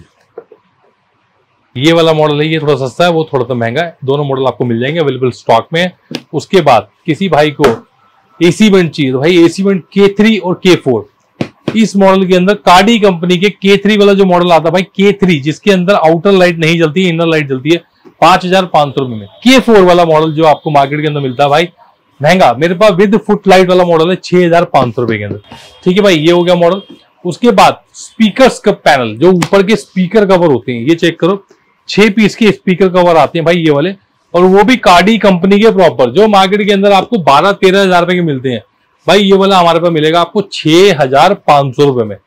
ये वाला मॉडल है, ये थोड़ा सस्ता है, वो थोड़ा सा महँगा है। दोनों मॉडल आपको मिल जाएँगे अवेलेबल स्टॉक में। उसके बाद किसी भाई को एसी वेंट चाहिए तो भाई एसी वेंट के थ्री और के फोर इस मॉडल के अंदर कार्डी कंपनी के के थ्री वाला जो मॉडल आता है भाई के थ्री जिसके अंदर आउटर लाइट नहीं जलती है इनर लाइट जलती है, पाँच हज़ार पाँच सौ रुपए में। के फोर वाला मॉडल जो आपको मार्केट के अंदर मिलता है भाई, महँगा। मेरे पास विद फुट लाइट वाला मॉडल है छह हज़ार पाँच सौ रुपए के अंदर। ठीक है भाई, ये हो गया मॉडल उसके बाद स्पीकर का पैनल जो ऊपर के स्पीकर कवर होते हैं, ये चेक करो। छह पीस के स्पीकर कवर आते हैं भाई, ये वाले। और वो भी कार्डी कंपनी के प्रॉपर जो मार्केट के अंदर आपको बारह तेरह हज़ार रुपए के मिलते हैं। भाई ये वाला हमारे पास मिलेगा आपको छह हज़ार पाँच सौ रुपए में।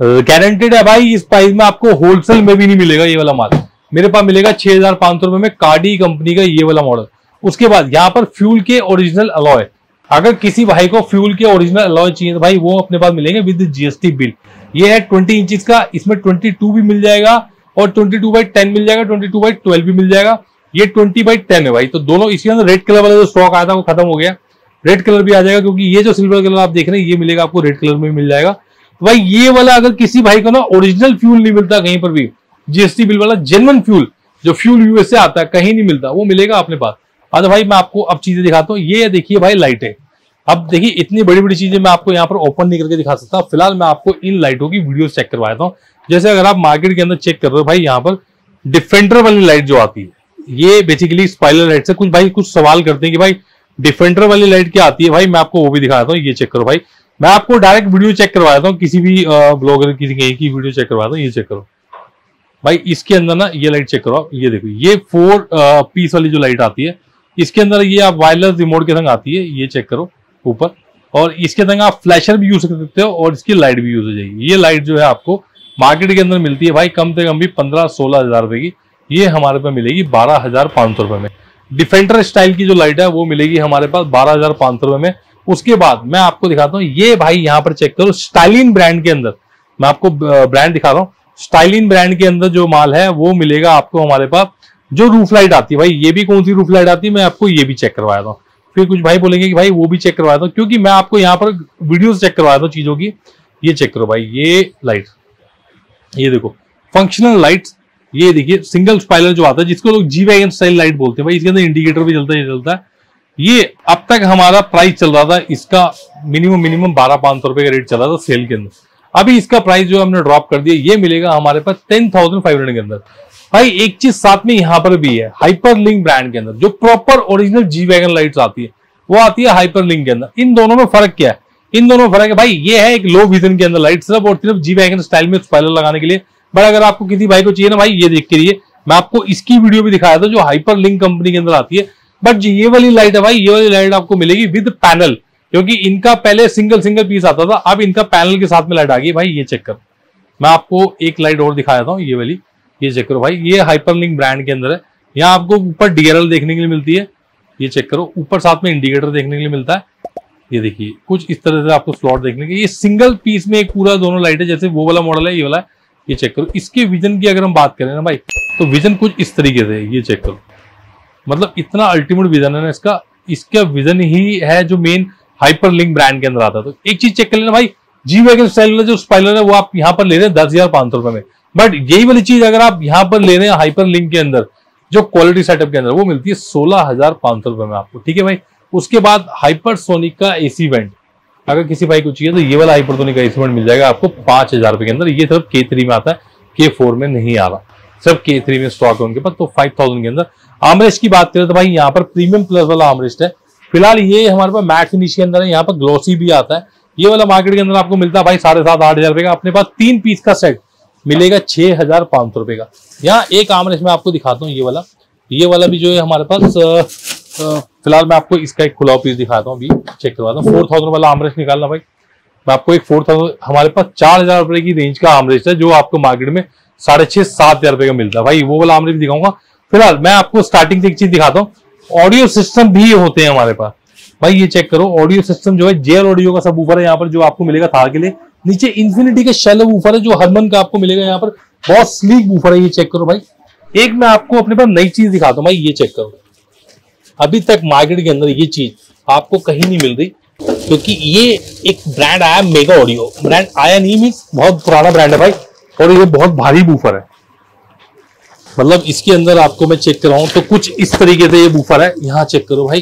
गारंटेड है भाई, इस प्राइस में आपको होलसेल में भी नहीं मिलेगा ये वाला माल। मेरे पास मिलेगा छह हज़ार पाँच सौ रुपए में कार्डी कंपनी का ये वाला मॉडल उसके बाद यहाँ पर फ्यूल के ओरिजिनल अलॉय अगर किसी भाई को फ्यूल के ओरिजिनल अलॉय चाहिए तो भाई वो अपने पास मिलेंगे विद जीएसटी बिल ये है ट्वेंटी इंच का, इसमें ट्वेंटी टू भी मिल जाएगा और ट्वेंटी टू बाई टेन मिल जाएगा ट्वेंटी टू बाई ट्वेल्व भी मिल जाएगा। ये ट्वेंटी बाई टेन है भाई तो दोनों, इसके अंदर रेड कलर वाला जो स्टॉक आया था वो खत्म हो गया। रेड कलर भी आ जाएगा क्योंकि ये जो सिल्वर कलर आप देख रहे हैं, ये मिलेगा आपको रेड कलर में मिल जाएगा। तो भाई, ये वाला अगर किसी भाई को ना ओरिजिनल फ्यूल नहीं मिलता कहीं पर भी जीएसटी बिल वाला जेनवन फ्यूल जो फ्यूल यूएस आता है, कहीं नहीं मिलता, वो मिलेगा अपने पास अच्छा भाई, मैं आपको अब चीज़ें दिखाता हूँ। ये देखिए भाई लाइटें अब देखिए, इतनी बड़ी बड़ी चीज़ें मैं आपको यहाँ पर ओपन नहीं करके दिखा सकता। फ़िलहाल मैं आपको इन लाइटों की वीडियो चेक करवाता हूँ जैसे अगर आप मार्केट के अंदर चेक कर रहे हो भाई, यहाँ पर डिफेंडर वाली लाइट जो आती है, ये बेसिकली स्पाइलर लाइट से कुछ भाई, कुछ सवाल करते हैं कि भाई डिफेंडर वाली लाइट क्या आती है? भाई, मैं आपको वो भी दिखाता हूँ, ये चेक करो भाई। मैं आपको डायरेक्ट वीडियो चेक करवाया हूँ, किसी भी ब्लॉगर किसी कहीं की वीडियो चेक करवाता हूँ, ये चेक करो। भाई, इसके अंदर ना ये लाइट चेक करो ये देखो, ये फोर पीस वाली जो लाइट आती है, इसके अंदर ये आप वायरलेस रिमोट के संग आती है, ये चेक करो ऊपर। और इसके संग आप फ्लैशर भी यूज़ कर सकते हो और इसकी लाइट भी यूज़ हो जाएगी। ये लाइट जो है आपको मार्केट के अंदर मिलती है भाई, कम से कम भी पंद्रह सोलह हज़ार रुपए की, ये हमारे पे मिलेगी बारह हज़ार पाँच सौ रुपए में। डिफेंडर स्टाइल की जो लाइट है, वो मिलेगी हमारे पास बारह हज़ार पाँच सौ रुपए में। उसके बाद मैं आपको दिखाता हूँ, ये भाई यहाँ पर चेक करो स्टाइलिन ब्रांड के अंदर। मैं आपको ब्रांड दिखा रहा हूँ। स्टाइलिन ब्रांड के अंदर जो माल है, वो मिलेगा आपको हमारे पास। जो रूफ लाइट आती है भाई, ये भी कौन सी रूफ लाइट आती है, मैं आपको ये भी चेक करवाया था। फिर कुछ भाई बोलेंगे कि भाई वो भी चेक करवाया था, क्योंकि मैं आपको यहाँ पर वीडियो चेक करवाया था चीज़ों की। ये चेक करो भाई, ये लाइट ये देखो फंक्शनल लाइट्स ये देखिए सिंगल स्पाइलर जो आता है, जिसको लोग जी वैगन स्टाइल लाइट बोलते हैं, भाई इसके अंदर इंडिकेटर भी चलता है चलता है। ये अब तक हमारा प्राइस चल रहा था, इसका मिनिमम मिनिमम बारह पाँच सौ रुपए का रेट चल रहा था सेल के अंदर। अभी इसका प्राइस जो हमने ड्रॉप कर दिया, ये मिलेगा हमारे पास टेन थाउज़ेंड फाइव हंड्रेड के अंदर। भाई एक चीज़ साथ में यहाँ पर भी है हाइपर लिंक ब्रांड के अंदर, जो proper original G wagon light आती है, वो आती है हाइपर लिंक के अंदर। इन दोनों में फ़र्क क्या है? इन दोनों में फ़र्क है, भाई ये है एक लो विजन के अंदर लाइट सिर्फ़ और सिर्फ़ जी वैगन स्टाइल में स्पाइलर लगाने के लिए। बट अगर आपको किसी भाई को चाहिए ना भाई, ये देख के लिए, मैं आपको इसकी वीडियो भी दिखाया था जो हाइपर लिंक कंपनी के अंदर आती है। बट ये वाली लाइट है भाई, ये वाली लाइट आपको मिलेगी विद पैनल क्योंकि इनका पहले सिंगल सिंगल पीस आता था, अब इनका पैनल के साथ में लाइट आ गई भाई, ये चेक करो। मैं आपको एक लाइट और दिखाया था, ये वाली, ये चेक करो। भाई, ये हाइपर लिंक ब्रांड के अंदर है। यहाँ आपको ऊपर डीआरएल देखने के लिए मिलती है। ये चेक करो। ऊपर साथ में इंडिकेटर देखने के लिए मिलता है। ये देखिए, कुछ इस तरह से आपको स्लॉट देखने के ये सिंगल पीस में एक पूरा दोनों लाइट है, जैसे वो वाला मॉडल है, ये वाला है। ये चेक करो। इसके विजन की अगर हम बात करें ना भाई तो विजन कुछ इस तरीके से ये चेक करो। मतलब इतना अल्टीमेट विजन है ना इसका इसका विजन ही है जो मेन हाइपर लिंक ब्रांड के अंदर आता है। तो एक चीज़ चेक कर लेना भाई जी वैगन स्टाइल जो स्पाइलर है, वो आप यहाँ पर ले रहे हैं दस हज़ार पाँच सौ रुपए में। बट यही वाली चीज़ अगर आप यहाँ पर ले रहे हैं हाइपर लिंक के अंदर, जो क्वालिटी सेटअप के अंदर, वो मिलती है सोलह हज़ार पाँच सौ रुपए में आपको। ठीक है भाई? उसके बाद हाइपर सोनिक का एसी वेंट अगर किसी भाई को चाहिए तो ये वाला हाइपर सोनिक का वेंट मिल जाएगा आपको पाँच हज़ार रुपए के अंदर। ये सिर्फ़ के थ्री में आता है। के फोर में नहीं आ रहा। सिर्फ़ के थ्री में स्टॉक है उनके पास तो फाइव थाउज़ेंड के अंदर। आमरेस्ट की बात करें तो भाई यहाँ पर प्रीमियम प्लस वाला आमरेस्ट है। फ़िलहाल ये हमारे पास मैट फिनिश के अंदर है, यहाँ पर ग्लोसी भी आता है। ये वाला मार्केट के अंदर आपको मिलता है भाई साढ़े सात, आठ हज़ार रुपए का। अपने पास तीन पीस का सेट मिलेगा छह हज़ार पाँच सौ रुपए का। यहाँ एक आमरेस्ट में आपको दिखाता हूँ, ये वाला। ये वाला भी जो है हमारे पास फ़िलहाल मैं आपको इसका एक खुला पीस दिखाता हूँ अभी चेक करवाता हूँ। फोर थाउज़ेंड वाला आमरेस्ट निकालना भाई। मैं आपको एक फोर थाउज़ेंड हमारे पास चार हज़ार रुपए की रेंज का आमरेस्ट है, जो आपको मार्केट में साढ़े छह, सात हज़ार रुपए का मिलता है। भाई, वो वाला आमरेस्ट दिखाऊँगा। फ़िलहाल मैं आपको स्टार्टिंग से एक चीज़ दिखाता हूँ। ऑडियो सिस्टम भी होते हैं हमारे पास। भाई, ये चेक करो ऑडियो सिस्टम जो है जेयर ऑडियो का सब ऊपर है यहाँ पर, जो आपको मिलेगा थार के लिए। नीचे इन्फिनिटी के शेलो ऊपर है, जो हरमन का आपको मिलेगा यहाँ पर। बहुत स्लीक ऊपर है, ये चेक करो भाई। एक मैं आपको अपने पास नई चीज़ दिखाता हूँ, भाई, ये चेक करो। अभी तक मार्केट के अंदर ये चीज़ आपको कहीं नहीं मिल रही, क्योंकि ये एक ब्रांड आया मेगा ऑडियो ब्रांड आया नहीं मीन बहुत पुराना ब्रांड है भाई, और ये बहुत भारी बूफर है। मतलब इसके अंदर आपको मैं चेक कराऊं तो कुछ इस तरीके से ये बूफर है। यहाँ चेक करो भाई।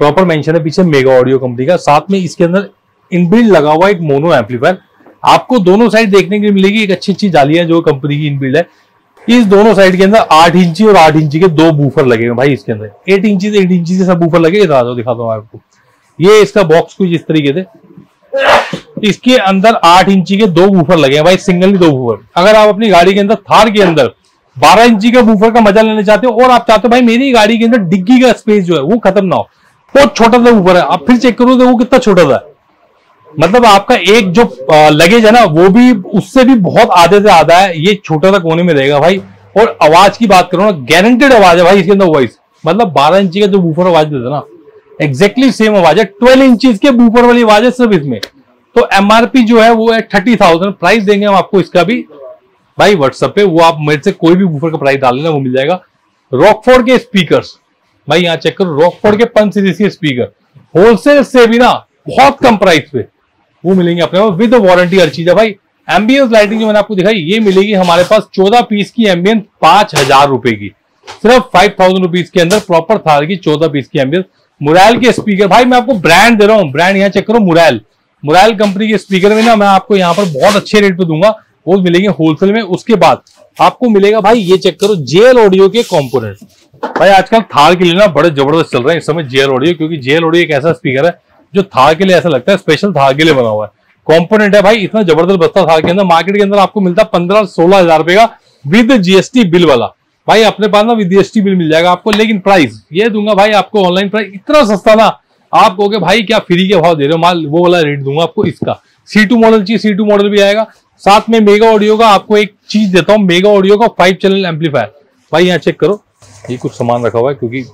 प्रॉपर मेंशन है पीछे मेगा ऑडियो कंपनी का। साथ में इसके अंदर इनबिल्ड लगा हुआ एक मोनो एम्पलीफायर आपको दोनों साइड देखने के लिए मिलेगी, एक अच्छी अच्छी जालियाँ जो कंपनी की इनबिल्ड है। इस दोनों साइड के अंदर आठ इंची और आठ इंची के दो बूफर लगे हुए भाई इसके अंदर। एट इंची से एट इंची से सब बूफर लगे आ दिखाता हूँ आपको। ये इसका बॉक्स कुछ इस तरीके से। इसके अंदर आठ इंची के दो बूफर लगे हैं भाई सिंगल दो बूफर। अगर आप अपनी गाड़ी के अंदर थार के अंदर बारह इंची का बूफर का मज़ा लेना चाहते हो, और आप चाहते हो भाई मेरी गाड़ी के अंदर डिग्गी का स्पेस जो है, वो खत्म ना हो, बहुत छोटा सा बूफर है। आप फिर चेक करो तो वो कितना छोटा है मतलब आपका एक जो लगेज है ना, वो भी, उससे भी बहुत आधे से आधा है, ये छोटा सा कोने में रहेगा भाई। और आवाज़ की बात करो ना गारंटेड आवाज़ है भाई इसके अंदर वॉइस मतलब बारह इंची का जो बूफर आवाज़ देता ना एग्जैक्टली सेम आवाज़ है। ट्वेल्व इंचीज के बूफर वाली आवाज़ है सिर्फ़ इसमें। तो एमआरपी जो है, वो है थर्टी थाउज़ेंड प्राइस देंगे हम आपको इसका भी। भाई व्हाट्सएप पे वो आप मेरे से कोई भी बूफर का प्राइस डाल लेना, वो मिल जाएगा। रॉकफोर्ड के स्पीकर्स भाई यहाँ चेक करो रॉकफोर्ड के पंच सीरीज़ के स्पीकर होलसेल से भी ना, बहुत कम प्राइस पे। वो मिलेंगे अपने विद वारंटी हर चीज़ है भाई। एम्बियंस लाइटिंग जो मैंने आपको दिखाई, ये मिलेगी हमारे पास चौदह पीस की एम्बियंस पाँच हज़ार रुपए की। सिर्फ़ फाइव थाउज़ेंड रुपीज़ के अंदर प्रॉपर थार की चौदह पीस की एम्बियंस मुरैल के स्पीकर भाई मैं आपको ब्रांड दे रहा हूँ ब्रांड यहाँ चेक करो मुरैल मुरैल कंपनी के स्पीकर में ना मैं आपको यहाँ पर बहुत अच्छे रेट पे दूँगा, वो मिलेंगे होलसेल में। उसके बाद आपको मिलेगा भाई, ये चेक करो जेएल ऑडियो के कंपोनेंट भाई आजकल थार के लिए ना बड़े ज़बरदस्त चल रहे हैं इस समय जेएल ऑडियो क्योंकि जेएल ऑडियो एक ऐसा स्पीकर है जो थार के लिए ऐसा लगता है स्पेशल थार के लिए बना हुआ है। कॉम्पोनेंट है भाई, इतना ज़बरदस्त बस्ता थार के अंदर। मार्केट के अंदर आपको मिलता पंद्रह सोलह हज़ार रुपए का विद जीएसटी बिल वाला। भाई, अपने पास ना विद जीएसटी बिल मिल जाएगा आपको, लेकिन प्राइस ये दूँगा भाई आपको ऑनलाइन प्राइस इतना सस्ता ना। आप कहोगे, भाई, क्या फ्री के भाव दे रहे हो? माल, वो वाला रेट दूँगा आपको इसका। सी मॉडल चाहिए सी मॉडल भी आएगा। साथ में मेगा ऑडियो का आपको एक चीज़ देता हूँ मेगा ऑडियो का फाइव चैनल एम्पलीफायर भाई, यहाँ चेक करो। ये कुछ सामान रखा हुआ है, क्योंकि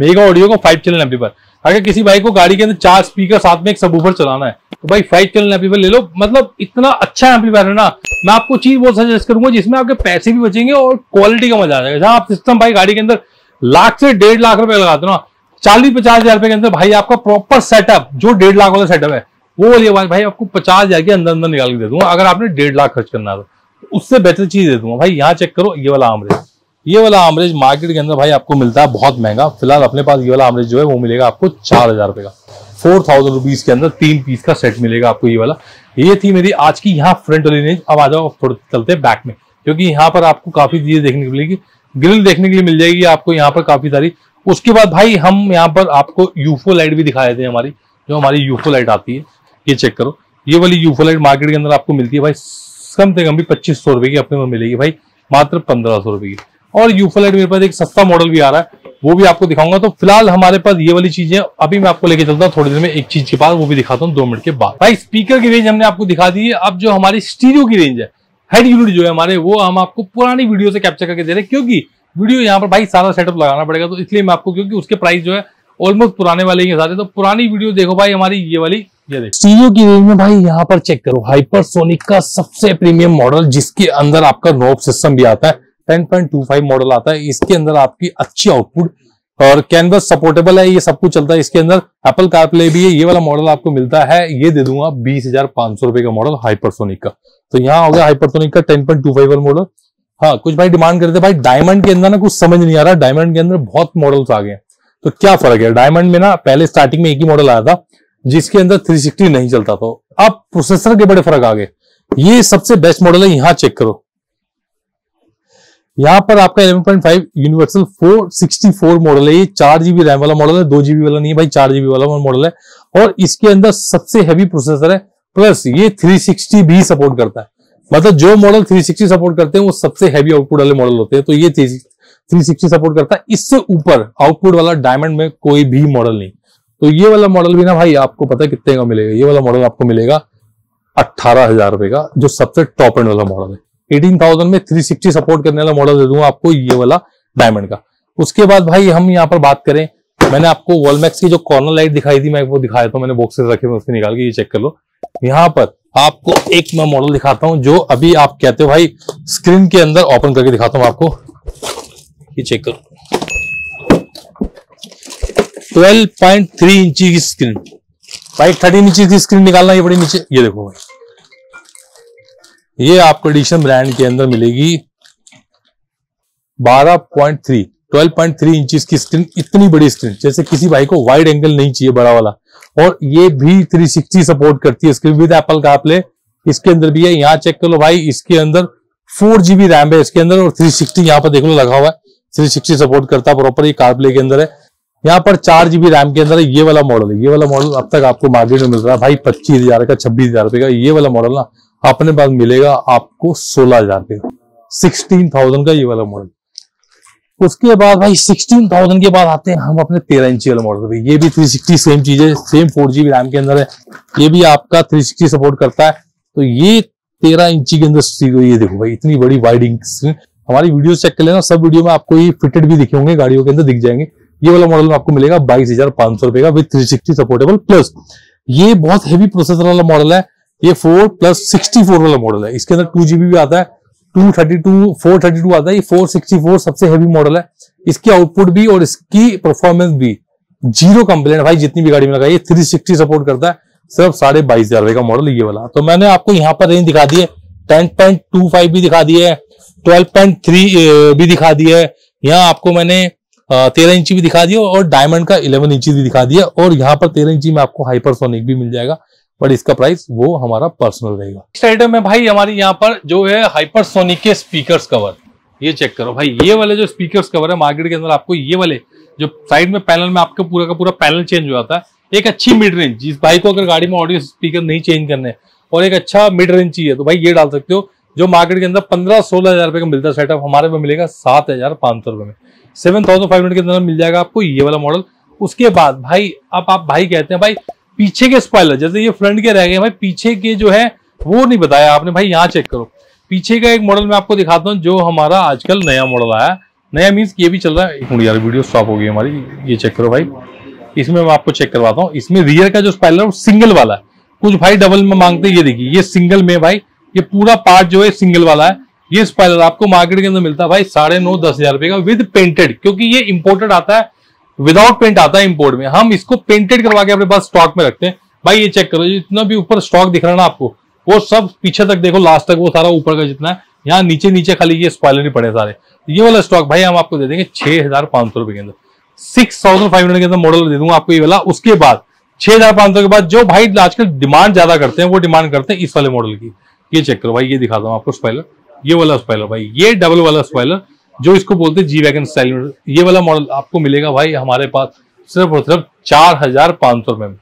मेगा ऑडियो का फाइव चैनल एम्पलीफायर अगर किसी भाई को गाड़ी के अंदर चार स्पीकर साथ में एक सबूफर चलाना है तो भाई फाइव चैनल एम्पलीफायर ले लो। मतलब इतना अच्छा एम्पलीफायर है ना, मैं आपको चीज़ बहुत सजेस्ट करूँगा जिसमें आपके पैसे भी बचेंगे और क्वालिटी का मज़ा आ जाएगा। जहाँ आप सिस्टम भाई गाड़ी के अंदर लाख से डेढ़ लाख रुपए लगाते हो ना, चालीस पचास हज़ार रुपए के अंदर भाई आपका प्रॉपर सेटअप जो डेढ़ लाख वाला सेटअप है, वो आवाज़ भाई आपको पचास हज़ार के अंदर अंदर निकाल के दे दूँगा, अगर आपने डेढ़ लाख खर्च करना है तो। उससे बेहतर चीज़ दे दूँगा। भाई यहाँ चेक करो, ये वाला आमरेज ये वाला आमरेज मार्केट के अंदर भाई आपको मिलता है बहुत महँगा। फ़िलहाल अपने पास ये वाला आमरेज जो है वो मिलेगा आपको चार हज़ार रुपए का। फोर थाउज़ेंड रुपीज़ के अंदर तीन पीस का सेट मिलेगा आपको ये वाला। ये थी मेरी आज की यहाँ फ्रंट वाली रेंज अब आ जाओ थोड़े चलते हैं बैक में। क्योंकि यहाँ पर आपको काफ़ी चीज़ें देखने को मिलेगी। ग्रिल देखने के लिए मिल जाएगी आपको यहाँ पर काफ़ी सारी। उसके बाद भाई हम यहाँ पर आपको यूफो लाइट भी दिखाए थे हमारी, जो हमारी यूफो लाइट आती है। ये चेक करो। ये वाली यूफो लाइट मार्केट के अंदर आपको मिलती है भाई, कम से कम भी पच्चीस सौ रुपए की अपने मिलेगी भाई, मात्र पंद्रह सौ रुपए की। और यूफो लाइट मेरे पास एक सस्ता मॉडल भी आ रहा है, वो भी आपको दिखाऊँगा। तो फ़िलहाल हमारे पास ये वाली चीज़ें अभी मैं आपको लेके चलता हूँ, थोड़ी देर में एक चीज़ के बाद वो भी दिखाता हूँ, दो मिनट के बाद। भाई स्पीकर की रेंज हमने आपको दिखा दी है, अब जो हमारी स्टीरियो की रेंज है हेड यूनिट जो है हमारे, वो हम आपको पुरानी वीडियो से कैप्चर करके दे रहे हैं, क्योंकि वीडियो यहाँ पर भाई सारा सेटअप लगाना पड़ेगा तो इसलिए मैं आपको, क्योंकि उसके प्राइस जो है ऑलमोस्ट पुराने वाले के साथ है तो पुरानी वीडियो देखो भाई हमारी, ये वाली, ये देखो। स्टीरियो की रेंज में भाई यहाँ पर चेक करो हाइपरसोनिक का सबसे प्रीमियम मॉडल जिसके अंदर आपका नोब सिस्टम भी आता है 10.25 मॉडल आता है, इसके अंदर आपकी अच्छी आउटपुट और कैनवस सपोर्टेबल है, ये सब कुछ चलता है। इसके अंदर एप्पल कारप्ले भी है, ये वाला मॉडल आपको मिलता है, ये दे दूँगा बीस हज़ार पाँच सौ रुपए का मॉडल हाइपरसोनिक का। तो यहाँ हो गया हाइपरसोनिक का टेन पॉइंट टू फाइव वाला मॉडल हाँ कुछ भाई डिमांड करते भाई डायमंड के अंदर ना कुछ समझ नहीं आ रहा डायमंड के अंदर बहुत मॉडल्स आ गए तो क्या फ़र्क है? डायमंड में ना पहले स्टार्टिंग में एक ही मॉडल आया था, जिसके अंदर 360 नहीं चलता था। अब प्रोसेसर के बड़े फ़र्क आ गए। ये सबसे बेस्ट मॉडल है, यहाँ चेक करो। यहाँ पर आपका 11.5 यूनिवर्सल 464 मॉडल है। ये चार जीबी रैम वाला मॉडल है, दो जीबी वाला नहीं है भाई, चार जीबी वाला मॉडल है। और इसके अंदर सबसे हैवी प्रोसेसर है प्लस ये 360 भी सपोर्ट करता है। मतलब जो मॉडल 360 सपोर्ट करते हैं, वो सबसे हैवी आउटपुट वाले मॉडल होते हैं। तो ये 360 सपोर्ट करता है। इससे ऊपर आउटपुट वाला डायमंड में कोई भी मॉडल नहीं। तो ये वाला मॉडल भी ना भाई, आपको पता है कितने का मिलेगा? ये वाला मॉडल आपको मिलेगा अट्ठारह हज़ार रुपए का, जो सबसे टॉप एंड वाला मॉडल है। एटीन थाउज़ेंड में थ्री सिक्सटी सपोर्ट करने वाला मॉडल दे दूँगा आपको ये वाला डायमंड का। उसके बाद भाई हम यहाँ पर बात करें, मैंने आपको वॉलमैक्स की जो कॉर्नर लाइट दिखाई थी, मैं वो दिखाया था, मैंने बॉक्सेस रखे हुए, उसके निकाल के ये चेक कर लो। यहाँ पर आपको एक मैं मॉडल दिखाता हूँ, जो अभी आप कहते हो भाई स्क्रीन के अंदर ओपन करके दिखाता हूँ आपको। ये चेक करो। 12.3 इंची की स्क्रीन भाई थर्टीन इंची की स्क्रीन निकालना, ये बड़ी नीचे, ये देखो भाई। ये आपको एडिशन ब्रांड के अंदर मिलेगी 12.3 12.3 इंचेस की स्क्रीन, इतनी बड़ी स्क्रीन, जैसे किसी भाई को वाइड एंगल नहीं चाहिए बड़ा वाला। और ये भी 360 सपोर्ट करती है इसके विद एप्पल का प्ले इसके अंदर भी है, यहाँ चेक कर लो भाई, इसके अंदर फोर जीबी रैम है, इसके अंदर और थ्री सिक्सटी यहाँ पर देख लो लगा हुआ है। थ्री सिक्सटी सपोर्ट करता है प्रॉपर ये कार प्ले के अंदर है। यहाँ पर चार जीबी रैम के अंदर ये वाला मॉडल है। ये वाला मॉडल अब तक आपको मार्केट में मिल रहा है। भाई पच्चीस हज़ार का, छब्बीस हज़ार रुपए का ये वाला मॉडल ना। अपने पास मिलेगा आपको सोलह हज़ार का सिक्सटीन थाउज़ेंड का ये वाला मॉडल उसके बाद भाई सिक्सटीन थाउज़ेंड के बाद आते हैं हम अपने तेरह इंची वाले मॉडल पे। ये भी थ्री सिक्सटी सेम चीज़ है सेम फोर जीबी रैम के अंदर है। ये भी आपका थ्री सिक्सटी सपोर्ट करता है। तो ये तेरह इंची के अंदर ये देखो भाई, इतनी बड़ी वाइडिंग स्क्रीन हमारी वीडियो चेक कर लेना, सब वीडियो में आपको ये फिटेड भी दिखे होंगे, गाड़ियों के अंदर दिख जाएँगे। ये वाला मॉडल में आपको मिलेगा बाईस हज़ार पाँच सौ रुपए का with three sixty supportable plus ये बहुत हेवी प्रोसेसर वाला मॉडल है। ये फोर प्लस सिक्सटी फोर वाला मॉडल है। इसके अंदर टू जीबी भी आता है two thirty two four thirty two आता है। ये फोर सिक्सटी फोर सबसे हेवी मॉडल है। इसकी आउटपुट भी और इसकी परफॉर्मेंस भी। ज़ीरो कंप्लेन भाई, जितनी भी गाड़ी में लगाई थ्री सिक्सटी सपोर्ट करता है। सिर्फ़ साढ़े बाईस हज़ार रुपए का मॉडल ये वाला। तो मैंने आपको यहाँ पर रेंज दिखा दी है। टेन पॉइंट टू फाइव भी दिखा दी है। ट्वेल्व पॉइंट थ्री भी दिखा दी है। यहाँ आपको मैंने तेरह इंची भी दिखा दिया और डायमंड का इलेवन इंची भी दिखा दिया और यहाँ पर तेरह इंची में आपको हाइपरसोनिक भी मिल जाएगा। बट इसका प्राइस वो हमारा पर्सनल रहेगा। नेक्स्ट आइटम है भाई हमारी यहाँ पर जो है हाइपरसोनिक के स्पीकर्स कवर ये चेक करो भाई, ये वाले जो स्पीकर्स कवर है मार्केट के अंदर आपको ये वाले, जो साइड में पैनल में आपका पूरा का पूरा पैनल चेंज हो जाता है। एक अच्छी मिड रेंज जिस भाई को अगर गाड़ी में ऑडियो स्पीकर नहीं चेंज करने और एक अच्छा मिड रेंज चाहिए तो भाई ये डाल सकते हो, जो मार्केट के अंदर पंद्रह सोलह हज़ार रुपए का मिलता है सेटअप हमारे में मिलेगा सात हज़ार पाँच सौ रुपए में। सेवन थाउज़ेंड फाइव हंड्रेड के अंदर मिल जाएगा आपको ये वाला मॉडल उसके बाद भाई, अब आप भाई कहते हैं, भाई पीछे के स्पॉइलर जैसे ये फ्रंट के रह गए भाई, पीछे के जो है, वो नहीं बताया आपने। भाई, यहाँ चेक करो। पीछे का एक मॉडल मैं आपको दिखाता हूँ, जो हमारा आजकल नया मॉडल आया। नया मीन्स ये भी चल रहा है। एक मिनट यार वीडियो स्टॉप हो गई हमारी। ये चेक करो भाई। इसमें मैं आपको चेक करवाता हूँ। इसमें रियर का जो स्पाइलर है सिंगल वाला है। कुछ भाई डबल में मांगते ये देखिए, ये सिंगल में भाई, ये पूरा पार्ट जो है सिंगल वाला है। ये स्पाइलर आपको मार्केट के अंदर मिलता है भाई, साढ़े नौ दस हज़ार रुपए का विद पेंटेड क्योंकि ये इंपोर्टेड आता है विदाउट पेंट आता है इंपोर्ट में। हम इसको पेंटेड करवा के अपने पास स्टॉक में रखते हैं। भाई ये चेक करो, जितना भी ऊपर स्टॉक दिख रहा है ना आपको, वो सब पीछे तक देखो लास्ट तक, वो सारा ऊपर का जितना है, यहाँ नीचे नीचे खाली ये स्पॉइलर ही पड़े सारे। ये वाला स्टॉक भाई हम आपको दे देंगे छह हज़ार पाँच सौ रुपए के अंदर। सिक्स थाउज़ेंड फाइव हंड्रेड के अंदर मॉडल दे दूँगा आपको ये वाला। उसके बाद, छह हज़ार पाँच सौ के बाद जो भाई आजकल डिमांड ज़्यादा करते हैं, वो डिमांड करते हैं इस वाले मॉडल की। ये चेक करो भाई, ये दिखाता हूँ आपको स्पॉइलर ये वाला स्पॉइलर भाई, ये डबल वाला स्पॉइलर जो इसको बोलते हैं जी वैगन स्टाइल ये वाला मॉडल आपको मिलेगा भाई हमारे पास सिर्फ़ और सिर्फ़ चार हज़ार पाँच सौ रुपए में।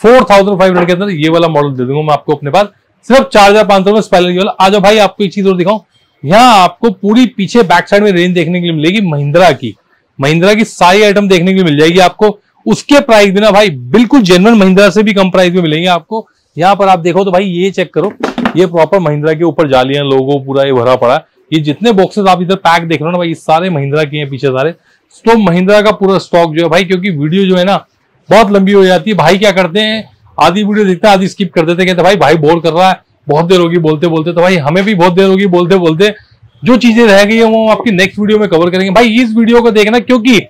फोर थाउज़ेंड फाइव हंड्रेड के अंदर ये वाला मॉडल दे दूँगा मैं आपको अपने पास। सिर्फ़ चार हज़ार पाँच सौ में स्पाइलर वाला। आ जाओ भाई, आपको एक चीज़ और दिखाऊँ। यहाँ आपको पूरी पीछे बैक साइड में रेंज देखने के लिए मिलेगी महिंद्रा की। महिंद्रा की सारी आइटम देखने के लिए मिल जाएगी आपको। उसके प्राइस भी ना भाई बिल्कुल जेनवन महिंद्रा से भी कम प्राइस में मिलेंगे आपको। यहाँ पर आप देखो तो भाई ये चेक करो। ये प्रॉपर महिंद्रा के ऊपर जालियाँ लोगो पूरा ये भरा पड़ा ये जितने बॉक्सेस आप इधर पैक देख रहे हो ना भाई सारे महिंद्रा के हैं पीछे सारे। तो महिंद्रा का पूरा स्टॉक जो है भाई, क्योंकि वीडियो जो है ना, बहुत लंबी हो जाती है। भाई क्या करते हैं? आधी वीडियो देखते हैं, आधी स्किप कर देते कहते भाई भाई बोल कर रहा है, बहुत देर होगी, बोलते बोलते। तो भाई, हमें भी बहुत देर होगी, बोलते बोलते। जो चीज़ें रह गई है, वो आपकी नेक्स्ट वीडियो में कवर करेंगे। भाई, इस वीडियो को देखना, क्योंकि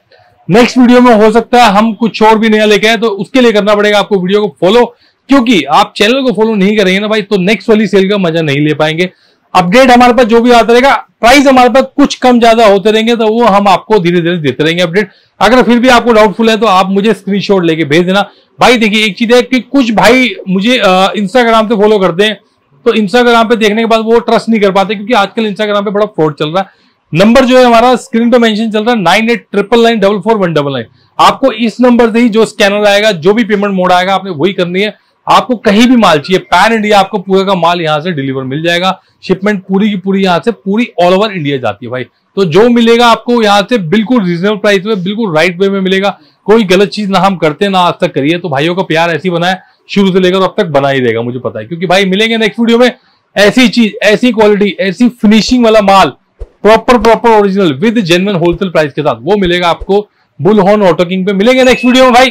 नेक्स्ट वीडियो में हो सकता है हम कुछ और भी नया लेके आए तो उसके लिए करना पड़ेगा आपको वीडियो को फॉलो क्योंकि आप चैनल को फॉलो नहीं करेंगे ना भाई तो नेक्स्ट वाली सेल का मज़ा नहीं ले पाएँगे। अपडेट हमारे पास जो भी आता रहेगा प्राइस हमारे पास कुछ कम ज़्यादा होते रहेंगे तो वो हम आपको धीरे धीरे देते रहेंगे अपडेट अगर फिर भी आपको डाउटफुल है तो आप मुझे स्क्रीनशॉट लेके भेज देना। भाई, देखिए, एक चीज़ है कि कुछ भाई मुझे इंस्टाग्राम पे फॉलो करते हैं तो इंस्टाग्राम पे देखने के बाद वो ट्रस्ट नहीं कर पाते, क्योंकि आजकल इंस्टाग्राम पे बड़ा फ्रॉड चल रहा है। नंबर जो है हमारा स्क्रीन पे मेंशन चल रहा है nine eight triple nine double four one double nine आपको इस नंबर से ही जो स्कैनर आएगा, जो भी पेमेंट मोड आएगा, आपने वही करनी है। आपको कहीं भी माल चाहिए पैन इंडिया आपको पूरे का माल यहाँ से डिलीवर मिल जाएगा। शिपमेंट पूरी की पूरी यहाँ से पूरी ऑल ओवर इंडिया जाती है भाई। तो जो मिलेगा आपको यहाँ से बिल्कुल रीजनेबल प्राइस में, बिल्कुल राइट वे में मिलेगा। कोई गलत चीज़ ना हम करते, ना आज तक करिए। तो भाइयों का प्यार ऐसी बनाए शुरू से लेकर अब तक बना ही रहेगा, मुझे पता है। क्योंकि भाई मिलेंगे नेक्स्ट वीडियो में, ऐसी चीज़, ऐसी क्वालिटी ऐसी फिनिशिंग वाला माल proper proper original with genuine wholesale price के साथ, वो मिलेगा आपको। बुल हॉर्न ऑटो पे मिलेंगे नेक्स्ट वीडियो में भाई।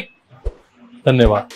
धन्यवाद।